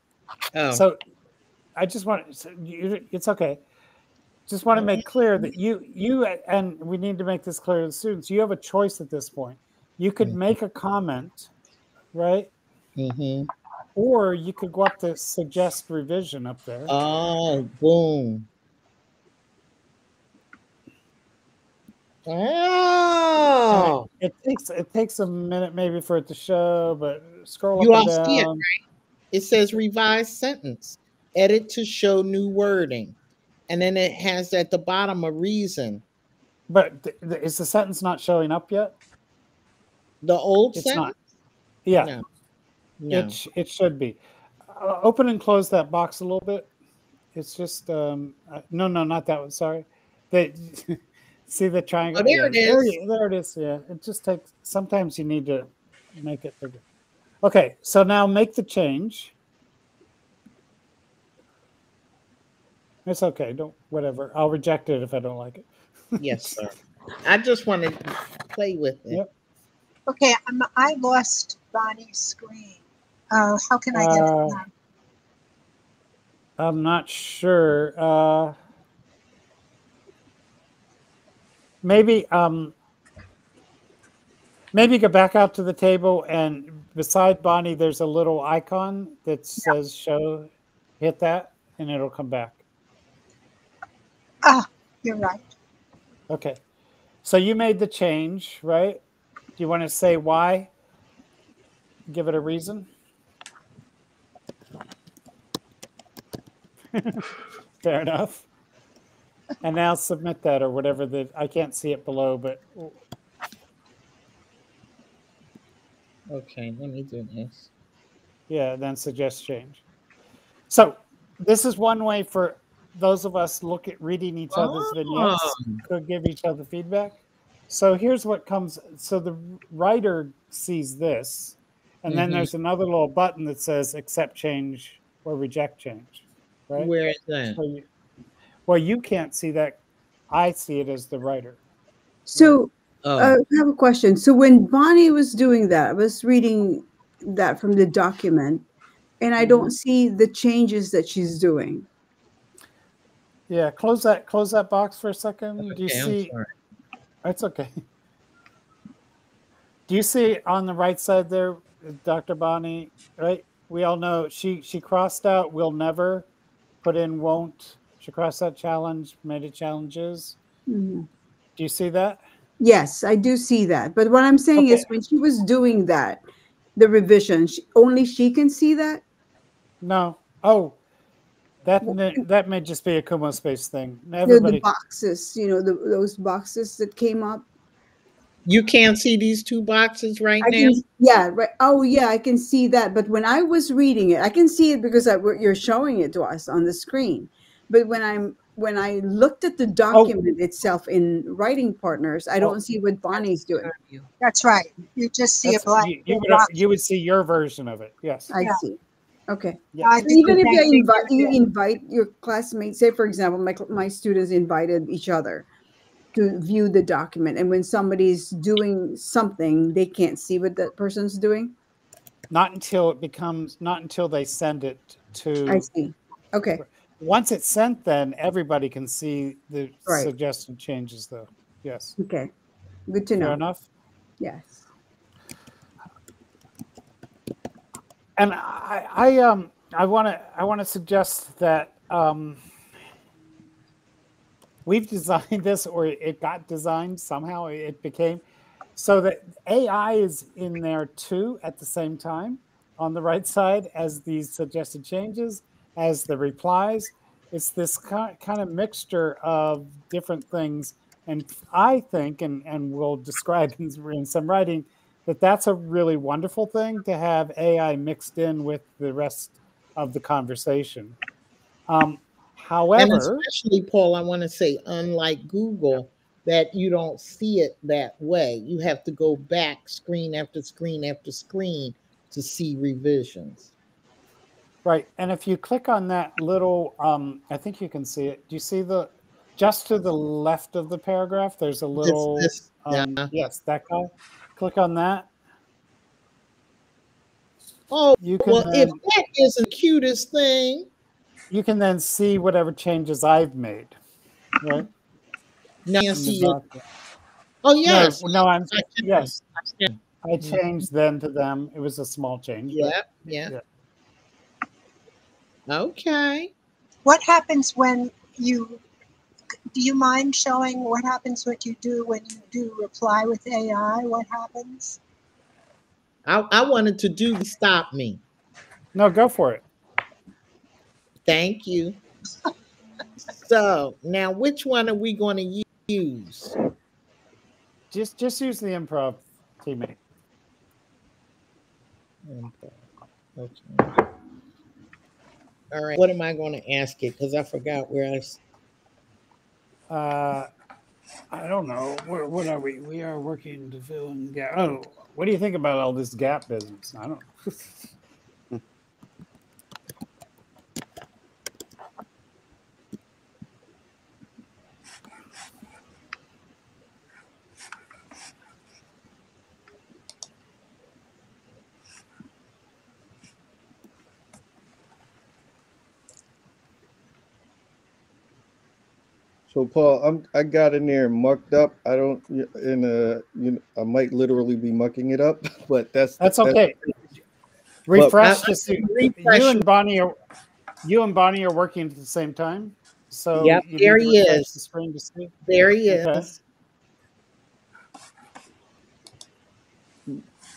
Speaker 2: Oh,
Speaker 3: So I just want so you, it's okay. Just want to make clear that you you and we need to make this clear to the students. You have a choice at this point. You could
Speaker 2: Mhm.
Speaker 3: make a comment, right?
Speaker 2: hmm
Speaker 3: Or you could go up to suggest revision up there.
Speaker 2: oh, boom. Oh,
Speaker 3: It takes it takes a minute maybe for it to show, but scroll
Speaker 2: You all see it,
Speaker 3: down.
Speaker 2: it says revised sentence, edit to show new wording. And then it has at the bottom a reason.
Speaker 3: But th- th- is the sentence not showing up yet?
Speaker 2: The old
Speaker 3: It's
Speaker 2: sentence?
Speaker 3: not. Yeah.
Speaker 2: No. No.
Speaker 3: It, it should be. Uh, open and close that box a little bit. It's just um, uh, no, no, not that one. Sorry. They (laughs) see the triangle.
Speaker 2: Oh, there
Speaker 3: Yeah,
Speaker 2: it
Speaker 3: There,
Speaker 2: is.
Speaker 3: you- there it is. Yeah. It just takes. Sometimes you need to make it bigger. Okay. So now make the change. It's okay. Don't whatever. I'll reject it if I don't like it.
Speaker 2: yes, (laughs) sir. I just want to play with it.
Speaker 3: Yep.
Speaker 4: Okay, I'm, I lost Bonnie's screen. Uh, how can I get
Speaker 3: Uh,
Speaker 4: it back?
Speaker 3: I'm not sure. Uh, maybe um, maybe go back out to the table and beside Bonnie, there's a little icon that says "show." Hit that, and it'll come back.
Speaker 4: Ah, you're right.
Speaker 3: Okay. So you made the change, right? Do you want to say why? Give it a reason. (laughs) Fair enough. And now submit that or whatever the I can't see it below, but
Speaker 2: Okay, let me do this.
Speaker 3: yeah, then suggest change. So this is one way for those of us look at reading each other's oh. vignettes
Speaker 2: Oh.
Speaker 3: could give each other feedback. So here's what comes. So the writer sees this, and then
Speaker 2: Mhm.
Speaker 3: there's another little button that says accept change or reject change. Right.
Speaker 2: Where is that?
Speaker 3: So you, well, you can't see that. I see it as the writer.
Speaker 6: So
Speaker 2: Oh,
Speaker 6: uh, I have a question. So when Bonnie was doing that, I was reading that from the document, and I don't see the changes that she's doing.
Speaker 3: Yeah. Close that. Close that box for a second. Do you
Speaker 2: I'm
Speaker 3: see?
Speaker 2: sorry.
Speaker 3: It's okay. Do you see on the right side there, Dr. Bonnie? Right, we all know she she crossed out "will never," put in "won't." She crossed out "challenge," made it "challenges."
Speaker 6: Mhm.
Speaker 3: Do you see that?
Speaker 6: Yes, I do see that. But what I'm saying is when she was doing that, the revision, she, only she can see that?
Speaker 3: No. Oh, that may, that may just be a Kumospace thing.
Speaker 6: The,
Speaker 3: Everybody.
Speaker 6: the boxes, you know, the, those boxes that came up.
Speaker 2: You can't see these two boxes right
Speaker 6: I
Speaker 2: now?
Speaker 6: can, yeah, right. Oh, yeah, I can see that. But when I was reading it, I can see it because I, you're showing it to us on the screen. But when I'm when I looked at the oh. document itself in writing partners, I don't oh. see what Bonnie's doing.
Speaker 4: That's right. You just see a
Speaker 3: That's-
Speaker 4: black.
Speaker 3: you, you would, you would see your version of it. Yes.
Speaker 6: I
Speaker 4: Yeah.
Speaker 6: see. Okay.
Speaker 3: Yeah.
Speaker 4: Uh, I
Speaker 6: So even if
Speaker 4: same
Speaker 6: you invite you invite your classmates, say for example, my my students invited each other to view the document, and when somebody's doing something, they can't see what that person's doing.
Speaker 3: Not until it becomes, not until they send it to.
Speaker 6: I see. Okay.
Speaker 3: Once it's sent, then everybody can see the
Speaker 6: Right.
Speaker 3: suggested changes, though. Yes.
Speaker 6: Okay. Good to
Speaker 3: Fair
Speaker 6: know.
Speaker 3: enough.
Speaker 6: Yes.
Speaker 3: And I, I um, I want to, I want to suggest that um, we've (laughs) designed this, or it got designed somehow. It became so that AI is in there too at the same time on the right side as these suggested changes, as the replies. It's this kind of mixture of different things. And I think, and, and we'll describe in, (laughs) in some writing, that that's a really wonderful thing to have AI mixed in with the rest of the conversation. Um,
Speaker 2: And
Speaker 3: however,
Speaker 2: especially, Paul, I want to say, unlike Google, that you don't see it that way. You have to go back screen after screen after screen to see revisions.
Speaker 3: right, and if you click on that little, um, I think you can see it. Do you see the just to the left of the paragraph? There's a little,
Speaker 2: this-
Speaker 3: um,
Speaker 2: yeah.
Speaker 3: yes, that guy. Click on that.
Speaker 2: Oh,
Speaker 3: You can
Speaker 2: well,
Speaker 3: then,
Speaker 2: if that is the cutest thing,
Speaker 3: you can then see whatever changes I've made. Right.
Speaker 2: now you see it. Oh, yes.
Speaker 3: No, no, I'm
Speaker 2: I
Speaker 3: yes. I changed them to them. It was a small change.
Speaker 2: Yeah, yeah.
Speaker 3: Yeah.
Speaker 2: Okay.
Speaker 4: What happens when you, do you mind showing what happens what you do when you do reply with AI? What happens?
Speaker 2: I, I wanted to do stop me.
Speaker 3: No, go for it.
Speaker 2: Thank you. so now, which one are we going to use?
Speaker 3: Just just use the improv teammate.
Speaker 2: Okay. All right. What am I going to ask it? Because I forgot where I.
Speaker 3: Uh, I don't know. What, what are we? We are working to fill in gap. Oh, what do you think about all this gap business? I don't. (laughs)
Speaker 5: So Paul, I'm I got in there mucked up. I don't in a you know I might literally be mucking it up, (laughs) but that's
Speaker 3: That's okay. Refresh to see.
Speaker 2: Refresh.
Speaker 3: You and Bonnie are you and Bonnie are working at the same time. So
Speaker 2: Yep,
Speaker 3: you
Speaker 2: there he is.
Speaker 3: The screen to see.
Speaker 2: There he
Speaker 3: Okay.
Speaker 2: is.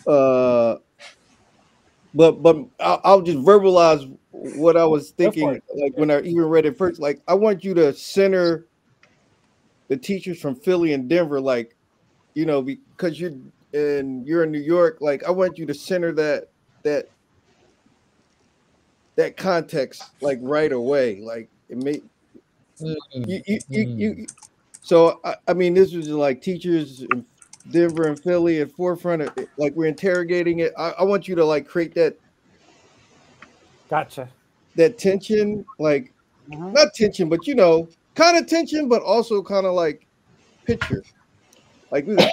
Speaker 5: uh but but I'll, I'll just verbalize what I was thinking like when I even read it first like I want you to center the teachers from Philly and Denver like you know because you're and you're in New York like I want you to center that that that context like right away like it may
Speaker 2: Mm,
Speaker 5: you, you, you, you so I, I mean this was like teachers in denver and philly at forefront of, like we're interrogating it I, I want you to like create that
Speaker 3: Gotcha.
Speaker 5: that tension like
Speaker 3: Mhm.
Speaker 5: not tension but you know kind of tension but also kind of like picture like we got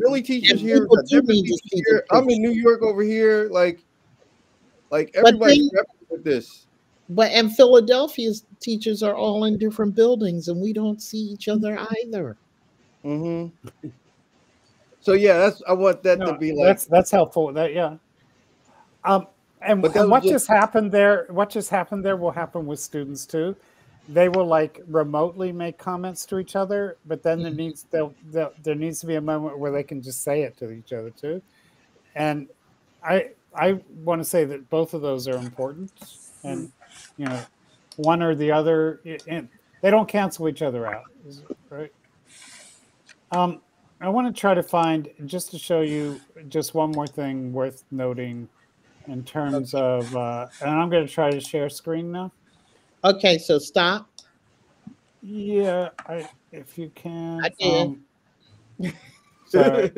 Speaker 5: philly teachers
Speaker 2: And
Speaker 5: here we got
Speaker 2: do
Speaker 5: denver
Speaker 2: need to
Speaker 5: teachers here i'm in new york over here like like everybody's
Speaker 2: then-
Speaker 5: with this
Speaker 2: But and Philadelphia's teachers are all in different buildings, and we don't see each other either.
Speaker 5: Mm-hmm. so yeah that's i want that
Speaker 3: No,
Speaker 5: to be like
Speaker 3: that's that's helpful. That yeah. Um, and,
Speaker 5: But
Speaker 3: and what
Speaker 5: just-
Speaker 3: just happened there? What just happened there will happen with students too. They will like remotely make comments to each other, but then there needs they'll, they'll, there needs to be a moment where they can just say it to each other too. And I I want to say that both of those are important, and you know, one or the other, and they don't cancel each other out, right? Um, I want to try to find just to show you just one more thing worth noting in terms of, uh, and I'm going to try to share screen now.
Speaker 2: Okay, so stop.
Speaker 3: Yeah, I if you can.
Speaker 2: I did.
Speaker 3: Um, (laughs) sorry.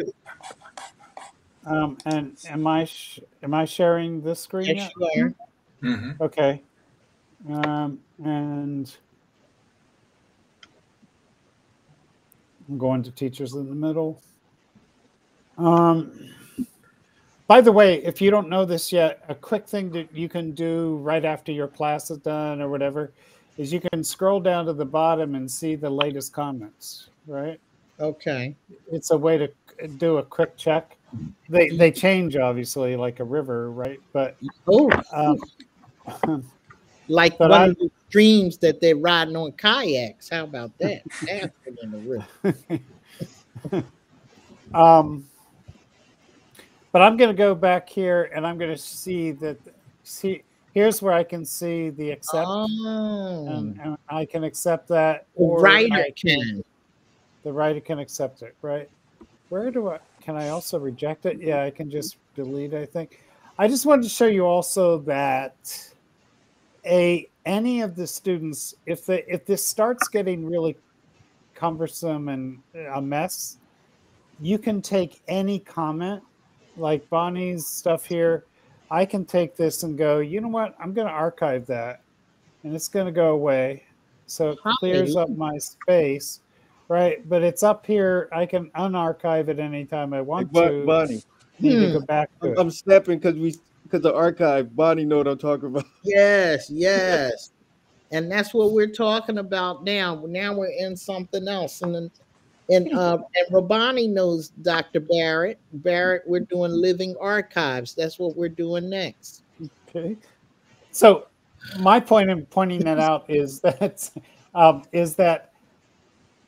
Speaker 3: um, and am I sh- am I sharing this screen
Speaker 2: Yes,
Speaker 3: yet?
Speaker 2: you are.
Speaker 1: hmm
Speaker 3: Okay. Um, and I'm going to teachers in the middle. Um, by the way, if you don't know this yet, a quick thing that you can do right after your class is done or whatever is you can scroll down to the bottom and see the latest comments, right?
Speaker 2: Okay.
Speaker 3: It's a way to do a quick check. They they change obviously like a river, right? But
Speaker 2: Oh,
Speaker 3: um, (laughs)
Speaker 2: like
Speaker 3: But
Speaker 2: one
Speaker 3: I-
Speaker 2: of the streams that they're riding on kayaks. How about that? Faster than the river. (laughs)
Speaker 3: Um, but I'm going to go back here and I'm going to see that. See, here's where I can see the accept,
Speaker 2: Oh,
Speaker 3: and, and I can accept that,
Speaker 2: the writer
Speaker 3: I can,
Speaker 2: can.
Speaker 3: the writer can accept it, right? Where do I? Can I also reject it? Yeah, I can just delete. I think. I just wanted to show you also that a any of the students, if they if this starts getting really cumbersome and a mess, you can take any comment, like Bonnie's stuff here. I can take this and go, you know what? I'm going to archive that and it's going to go away. So it clears up my space, right? But it's up here. I can unarchive it anytime I want
Speaker 5: Bon-
Speaker 3: to.
Speaker 5: Bonnie,
Speaker 3: Need to
Speaker 2: Hmm.
Speaker 3: go back to
Speaker 5: I'm,
Speaker 3: it.
Speaker 5: I'm snapping because we because the archive. Bonnie know what I'm talking about. (laughs)
Speaker 2: Yes, yes. and that's what we're talking about now. Now we're in something else. And then and uh and Rabani knows Dr. Barrett. Barrett, we're doing living archives. That's what we're doing next.
Speaker 3: Okay. So my point in pointing that out is (laughs) that um, is that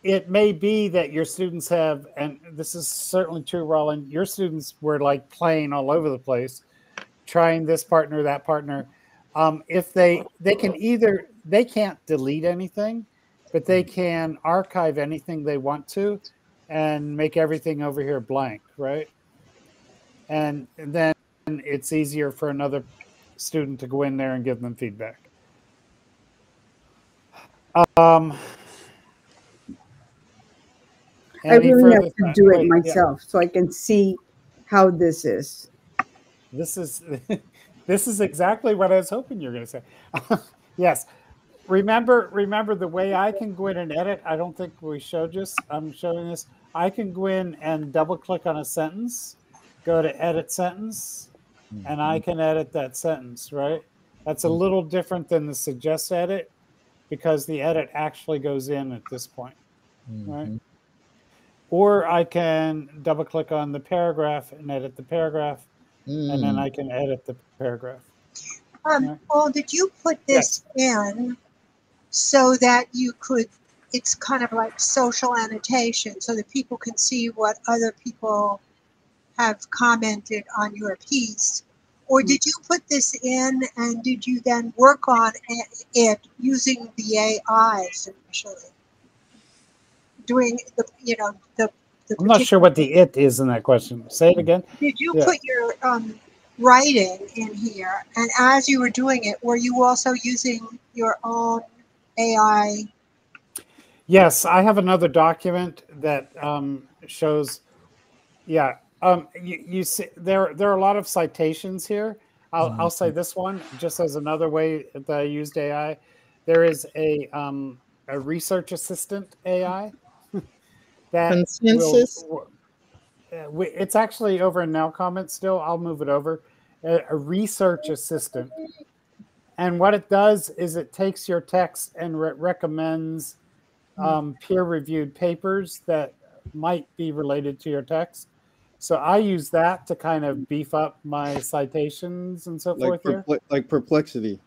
Speaker 3: it may be that your students have, and this is certainly true, Roland. Your students were like playing all over the place, trying this partner, that partner. Um, if they they can either they can't delete anything, but they can archive anything they want to, and make everything over here blank, right? And then it's easier for another student to go in there and give them feedback. Um,
Speaker 6: I really have to do it
Speaker 3: wait, yeah,
Speaker 6: myself so I can see how this is.
Speaker 3: this is (laughs) this is exactly what I was hoping you were going to say. (laughs) yes. Remember, remember the way I can go in and edit. I don't think we showed this. I'm showing this. I can go in and double click on a sentence, go to edit sentence, and I can edit that sentence, right? That's a little different than the suggest edit because the edit actually goes in at this point, right? Or I can double click on the paragraph and edit the paragraph, and then
Speaker 2: Mm.
Speaker 3: I can edit the paragraph.
Speaker 4: Um,
Speaker 3: Yeah.
Speaker 4: Paul, did you put this in so that you could, it's kind of like social annotation so that people can see what other people have commented on your piece? Or did you put this in and did you then work on it, using the AIs initially? Doing the, you know, the. the
Speaker 3: I'm not sure what the it is in that question. Say it again.
Speaker 4: did you
Speaker 3: Yeah.
Speaker 4: put your um, writing in here? And as you were doing it, were you also using your own AI?
Speaker 3: Yes, I have another document that um, shows. Yeah, um, you, you see, there there are a lot of citations here. I'll, I'll say this one just as another way that I used AI. There is a um, a research assistant AI (laughs) that will-
Speaker 2: Consensus?
Speaker 3: uh, we- it's actually over in NowComments still. I'll move it over. A, a research assistant, and what it does is it takes your text and re- recommends um, peer-reviewed papers that might be related to your text. So I use that to kind of beef up my citations and so
Speaker 5: Like
Speaker 3: forth here.
Speaker 5: perple- like perplexity.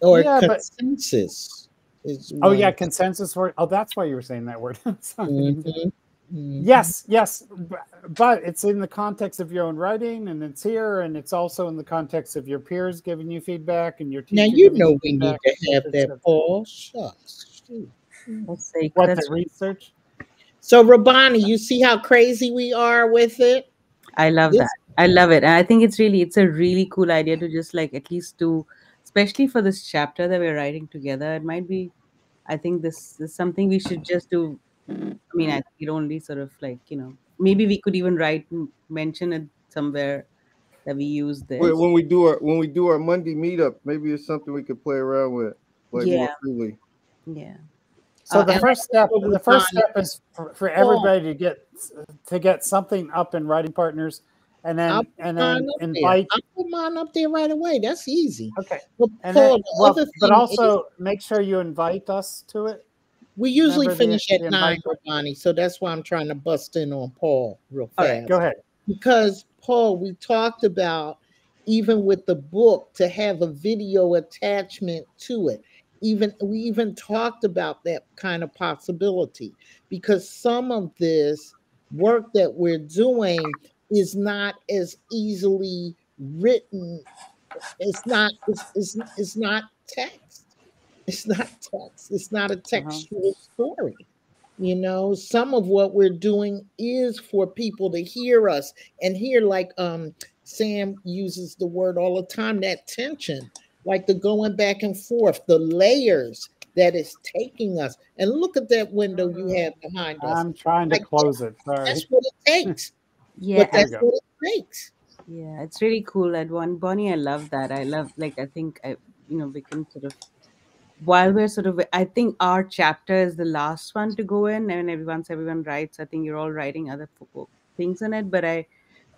Speaker 2: Or
Speaker 3: Yeah, but-
Speaker 2: consensus. is
Speaker 3: Oh
Speaker 2: one
Speaker 3: yeah, consensus word. Oh, that's why you were saying that word. (laughs) Sorry.
Speaker 2: Mhm, mhm.
Speaker 3: Mm-hmm. Yes, yes, but it's in the context of your own writing, and it's here, and it's also in the context of your peers giving you feedback and your teacher.
Speaker 2: Now you know we need to have that,
Speaker 3: cetera.
Speaker 2: Paul. Shucks. shoot.
Speaker 7: That's like
Speaker 3: What
Speaker 7: that's
Speaker 3: the research?
Speaker 2: So Rabani, you see how crazy we are with it?
Speaker 7: I love
Speaker 2: This-
Speaker 7: that. I love it. And I think it's really it's a really cool idea to just like at least do especially for this chapter that we're writing together. It might be I think this is something we should just do. I mean, I think it only sort of like, you know, maybe we could even write mention it somewhere that we use this.
Speaker 5: When when we do our when we do our Monday meetup, maybe it's something we could play around with, like more
Speaker 7: Yeah.
Speaker 5: freely.
Speaker 7: yeah.
Speaker 3: So
Speaker 2: Uh,
Speaker 3: the first step, the first
Speaker 2: done-
Speaker 3: step is for, for everybody to get to get something up in writing partners, and then
Speaker 2: I'll
Speaker 3: and then
Speaker 2: up there.
Speaker 3: invite.
Speaker 2: I'll put mine up there right away. That's easy.
Speaker 3: Okay,
Speaker 2: But
Speaker 3: and
Speaker 2: Paul,
Speaker 3: then
Speaker 2: the
Speaker 3: well, but also
Speaker 2: is,
Speaker 3: make sure you invite us to it.
Speaker 2: We usually
Speaker 3: remember the-
Speaker 2: finish at
Speaker 3: the
Speaker 2: nine, Rabani. So that's why I'm trying to bust in on Paul real fast.
Speaker 3: right, go ahead.
Speaker 2: because Paul, we talked about even with the book to have a video attachment to it. Even we even talked about that kind of possibility because some of this work that we're doing is not as easily written. It's not. It's it's, it's not text. It's not text. It's not a textual story. You know, some of what we're doing is for people to hear us and hear, like um, Sam uses the word all the time, that tension, like the going back and forth, the layers that is taking us. And look at that window you have behind us.
Speaker 3: I'm trying to
Speaker 2: Like,
Speaker 3: close it. Sorry.
Speaker 2: That's what it takes. (laughs)
Speaker 7: Yeah.
Speaker 2: but that's what it takes.
Speaker 7: Yeah, it's really cool. One Bonnie, I love that. I love like I think I you know we can sort of while we're sort of I think our chapter is the last one to go in and every once everyone writes, I think you're all writing other things in it. But I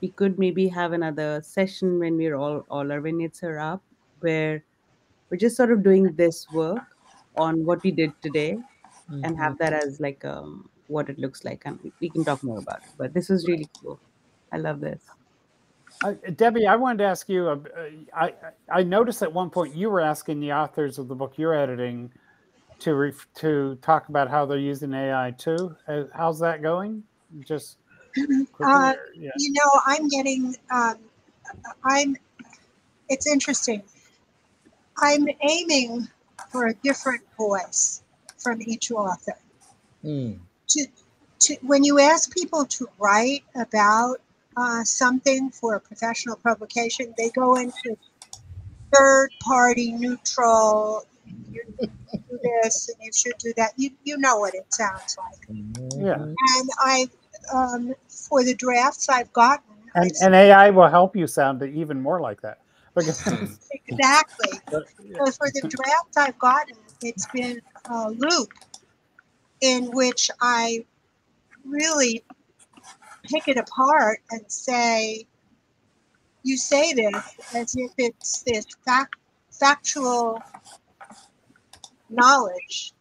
Speaker 7: we could maybe have another session when we're all all our vignettes are up where we're just sort of doing this work on what we did today and have that as like um what it looks like and we, we can talk more about it. But this was really cool. I love this.
Speaker 3: Uh, Debbie, I wanted to ask you. Uh, I I noticed at one point you were asking the authors of the book you're editing to ref, to talk about how they're using AI too. Uh, how's that going? Just
Speaker 4: Uh,
Speaker 3: yeah.
Speaker 4: you know i'm getting um, i'm it's interesting i'm aiming for a different voice from each author
Speaker 2: Mm.
Speaker 4: to, to when you ask people to write about uh, something for a professional publication they go into third party neutral you do this and you should do that you, you know what it sounds like
Speaker 3: Yeah.
Speaker 4: And i um, for the drafts i've gotten
Speaker 3: And, and AI will help you sound even more like that. (laughs)
Speaker 4: Exactly. (laughs)
Speaker 3: but, yeah.
Speaker 4: So for the drafts I've gotten, it's been a loop in which I really pick it apart and say, you say this as if it's this fact, factual knowledge.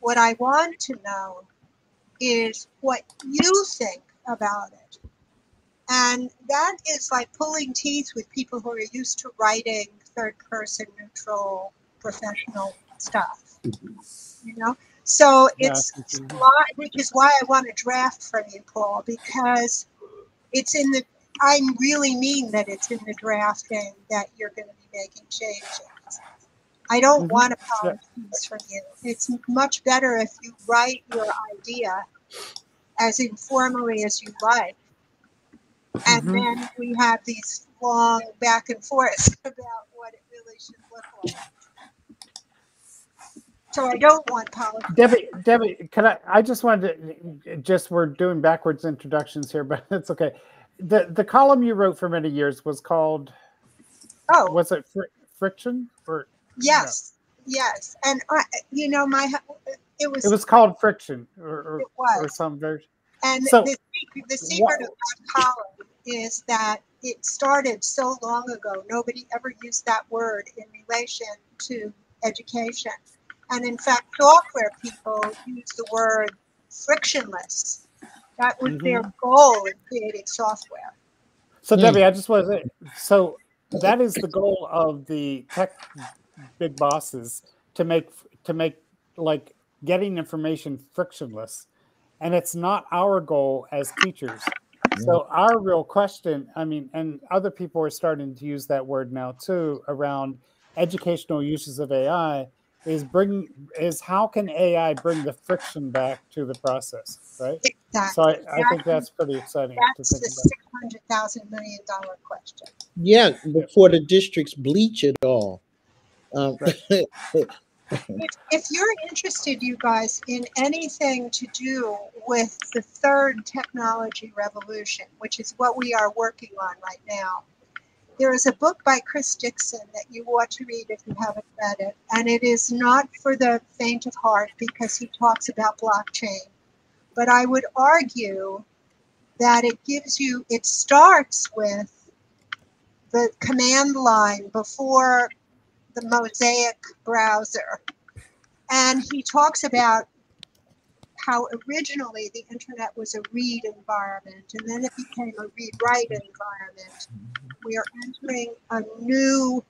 Speaker 4: What I want to know is what you think about it. And that is like pulling teeth with people who are used to writing third person neutral professional stuff. Mm-hmm. You know? So
Speaker 3: Yeah,
Speaker 4: it's why, which is why I want a draft from you, Paul, because it's in the I really mean that it's in the drafting that you're going to be making changes. I don't
Speaker 3: Mhm.
Speaker 4: want apologies from you. It's much better if you write your idea as informally as you like. And
Speaker 3: Mhm.
Speaker 4: then we have these long back and forths (laughs) about what it really should look like. So I don't want politics.
Speaker 3: Debbie, Debbie, can I? I just wanted to just we're doing backwards introductions here, (laughs) but it's okay. The the column you wrote for many years was called
Speaker 4: Oh,
Speaker 3: was it fr- friction or
Speaker 4: yes, yes. And I, you know, my it was
Speaker 3: it was called friction or or, or some version.
Speaker 4: And
Speaker 3: So,
Speaker 4: the, the secret of that column is that it started so long ago. Nobody ever used that word in relation to education. And in fact, software people use the word frictionless. That was their goal in creating software.
Speaker 3: So
Speaker 2: Hmm.
Speaker 3: Debbie, I just want to say, so that is the goal of the tech big bosses to make to make like getting information frictionless, and it's not our goal as teachers. So our real question, I mean, and other people are starting to use that word now too around educational uses of AI is bring is how can AI bring the friction back to the process, right?
Speaker 4: Exactly.
Speaker 3: So I, I think that's pretty exciting
Speaker 4: That's
Speaker 3: to think about.
Speaker 4: six hundred thousand million dollar question.
Speaker 2: Yeah, before the districts bleach it all. Um, (laughs)
Speaker 4: If, if you're interested, you guys, in anything to do with the third technology revolution, which is what we are working on right now, there is a book by Chris Dixon that you ought to read if you haven't read it. And it is not for the faint of heart because he talks about blockchain. But I would argue that it gives you, it starts with the command line before the Mosaic browser. And he talks about how originally the internet was a read environment and then it became a read write environment. We are entering a new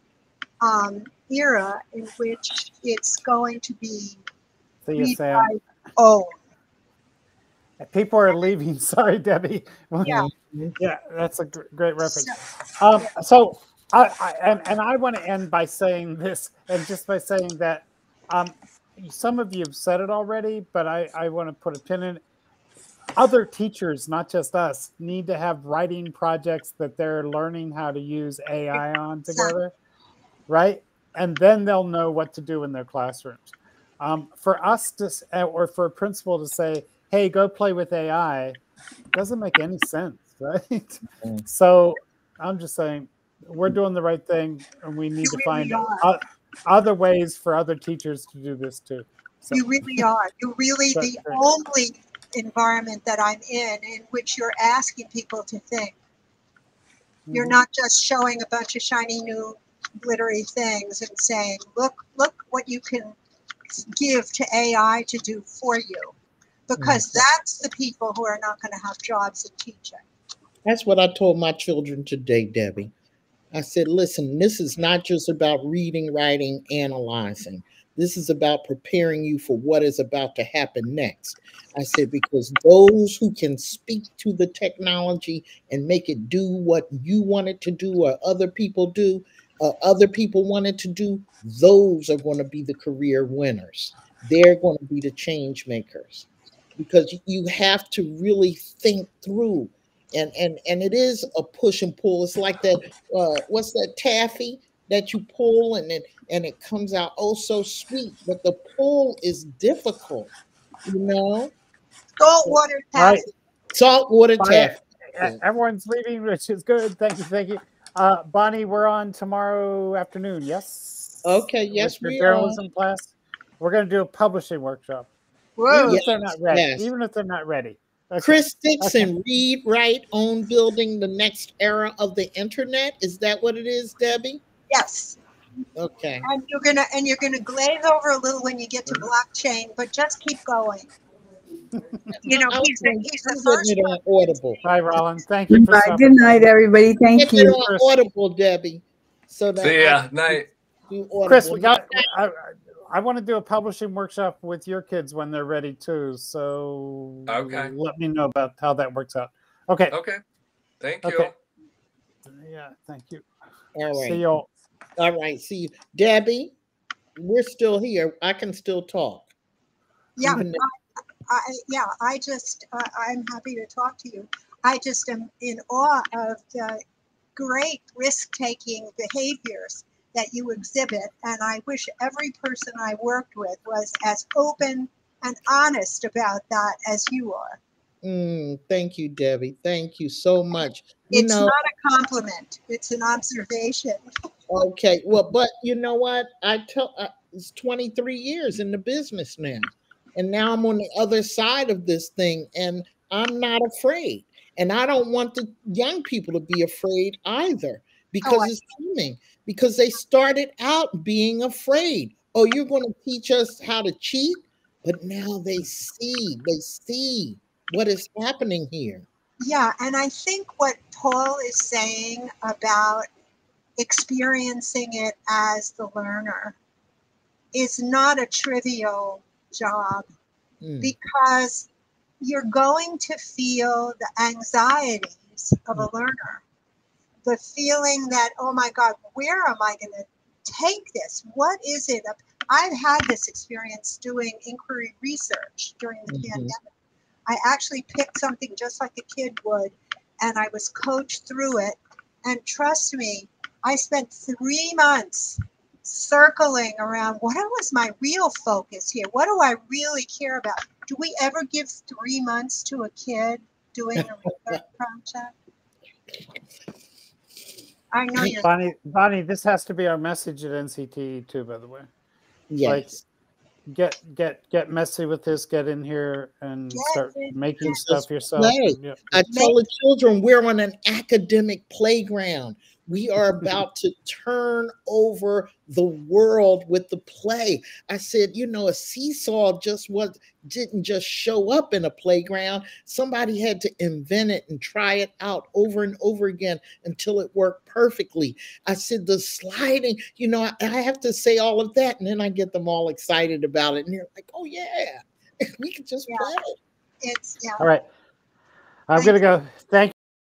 Speaker 4: um, era in which it's going to be
Speaker 3: See you,
Speaker 4: read
Speaker 3: Sam.
Speaker 4: write.
Speaker 3: People are leaving. (laughs) Sorry, Debbie.
Speaker 4: Yeah.
Speaker 3: yeah, that's a gr- great reference.
Speaker 4: So,
Speaker 3: Um, so, I, I and, and I want to end by saying this, and just by saying that um, some of you have said it already, but I, I want to put a pin in it. Other teachers, not just us, need to have writing projects that they're learning how to use AI on together, right? And then they'll know what to do in their classrooms. Um, for us to, uh, or for a principal to say, hey, go play with AI, doesn't make any sense, (laughs) right?
Speaker 2: Mm.
Speaker 3: So I'm just saying we're doing the right thing, and we need
Speaker 4: You
Speaker 3: to
Speaker 4: really
Speaker 3: find
Speaker 4: are.
Speaker 3: o- other ways for other teachers to do this too. So,
Speaker 4: You really are. You're really (laughs)
Speaker 3: Right,
Speaker 4: the
Speaker 3: right.
Speaker 4: only environment that I'm in in which you're asking people to think. You're
Speaker 3: Mhm.
Speaker 4: not just showing a bunch of shiny new glittery things and saying, look, look what you can give to AI to do for you. Because that's the people who are not going to have jobs in teaching.
Speaker 2: That's what I told my children today, Debbie. I said, listen, this is not just about reading, writing, analyzing. This is about preparing you for what is about to happen next. I said, because those who can speak to the technology and make it do what you want it to do or other people do, uh, other people want it to do, those are going to be the career winners. They're going to be the change makers because you have to really think through and and and it is a push and pull. It's like that. Uh, what's that taffy that you pull and it and it comes out oh so sweet, but the pull is difficult. You know,
Speaker 4: Saltwater
Speaker 3: Right.
Speaker 4: taffy.
Speaker 2: saltwater
Speaker 3: Bye.
Speaker 2: taffy.
Speaker 3: Everyone's leaving, which is good. Thank you, thank you. Uh, Bonnie, we're on tomorrow afternoon. Yes.
Speaker 2: Okay, yes,
Speaker 3: With
Speaker 2: we
Speaker 3: your
Speaker 2: are.
Speaker 3: class. We're going to do a publishing workshop,
Speaker 4: Whoa.
Speaker 3: even if they're not ready.
Speaker 2: yes.
Speaker 3: Even if they're not ready. Okay.
Speaker 2: Chris Dixon, read, write, own building the next era of the internet. Is that what it is, Debbie?
Speaker 4: Yes.
Speaker 2: Okay.
Speaker 4: And you're gonna and you're gonna glaze over a little when you get to blockchain, but just keep going. (laughs) You know, he's the, he's the first
Speaker 2: getting it on Audible.
Speaker 3: Bye, Roland. Thank you for
Speaker 6: Bye. Good
Speaker 3: by.
Speaker 6: night, everybody. Thank
Speaker 2: Get it
Speaker 6: you.
Speaker 2: on Audible, Debbie. So that
Speaker 1: See
Speaker 2: I
Speaker 1: ya. Night.
Speaker 3: Chris, we got. I, I want to do a publishing workshop with your kids when they're ready too. So
Speaker 1: Okay.
Speaker 3: let me know about how that works out. Okay.
Speaker 1: Okay. Thank you.
Speaker 3: Okay. Yeah. Thank you.
Speaker 2: All right.
Speaker 3: See you all.
Speaker 2: All right. See you. Debbie, we're still here. I can still talk.
Speaker 4: Yeah, I, I, yeah. I just uh, I'm happy to talk to you. I just am in awe of the great risk-taking behaviors that you exhibit, and I wish every person I worked with was as open and honest about that as you are.
Speaker 2: Mm, thank you, Debbie. Thank you so much. You
Speaker 4: It's
Speaker 2: know,
Speaker 4: not a compliment; it's an observation.
Speaker 2: okay. Well, but you know what? I tell uh, it's 23 years in the business now. And now I'm on the other side of this thing and I'm not afraid. And I don't want the young people to be afraid either because
Speaker 4: I-
Speaker 2: it's coming. Because they started out being afraid. Oh, you're going to teach us how to cheat? But now they see, they see what is happening here.
Speaker 4: Yeah, and I think what Paul is saying about experiencing it as the learner is not a trivial job
Speaker 2: Mm.
Speaker 4: because you're going to feel the anxieties of a learner. The feeling that, oh my God, where am I going to take this? What is it? I've had this experience doing inquiry research during the
Speaker 2: Mhm.
Speaker 4: pandemic. I actually picked something just like a kid would, and I was coached through it. And trust me, I spent three months circling around what was my real focus here? What do I really care about? Do we ever give three months to a kid doing a (laughs) research project? I know you're
Speaker 3: Bonnie, Bonnie, this has to be our message at NCT too, by the way.
Speaker 2: Yes.
Speaker 3: Get get get messy with this. Get in here and
Speaker 4: Yes,
Speaker 3: start making stuff yourself.
Speaker 2: play.
Speaker 3: Yep.
Speaker 2: I tell the children we're on an academic playground. We are about to turn over the world with the play. I said, you know, a seesaw just was didn't just show up in a playground. Somebody had to invent it and try it out over and over again until it worked perfectly. I said the sliding, you know, I, I have to say all of that, and then I get them all excited about it, and they're like, "Oh yeah, (laughs) we could just
Speaker 4: Yeah.
Speaker 2: play."
Speaker 4: it's yeah.
Speaker 3: All right. I'm
Speaker 4: Thank
Speaker 3: gonna go. Thank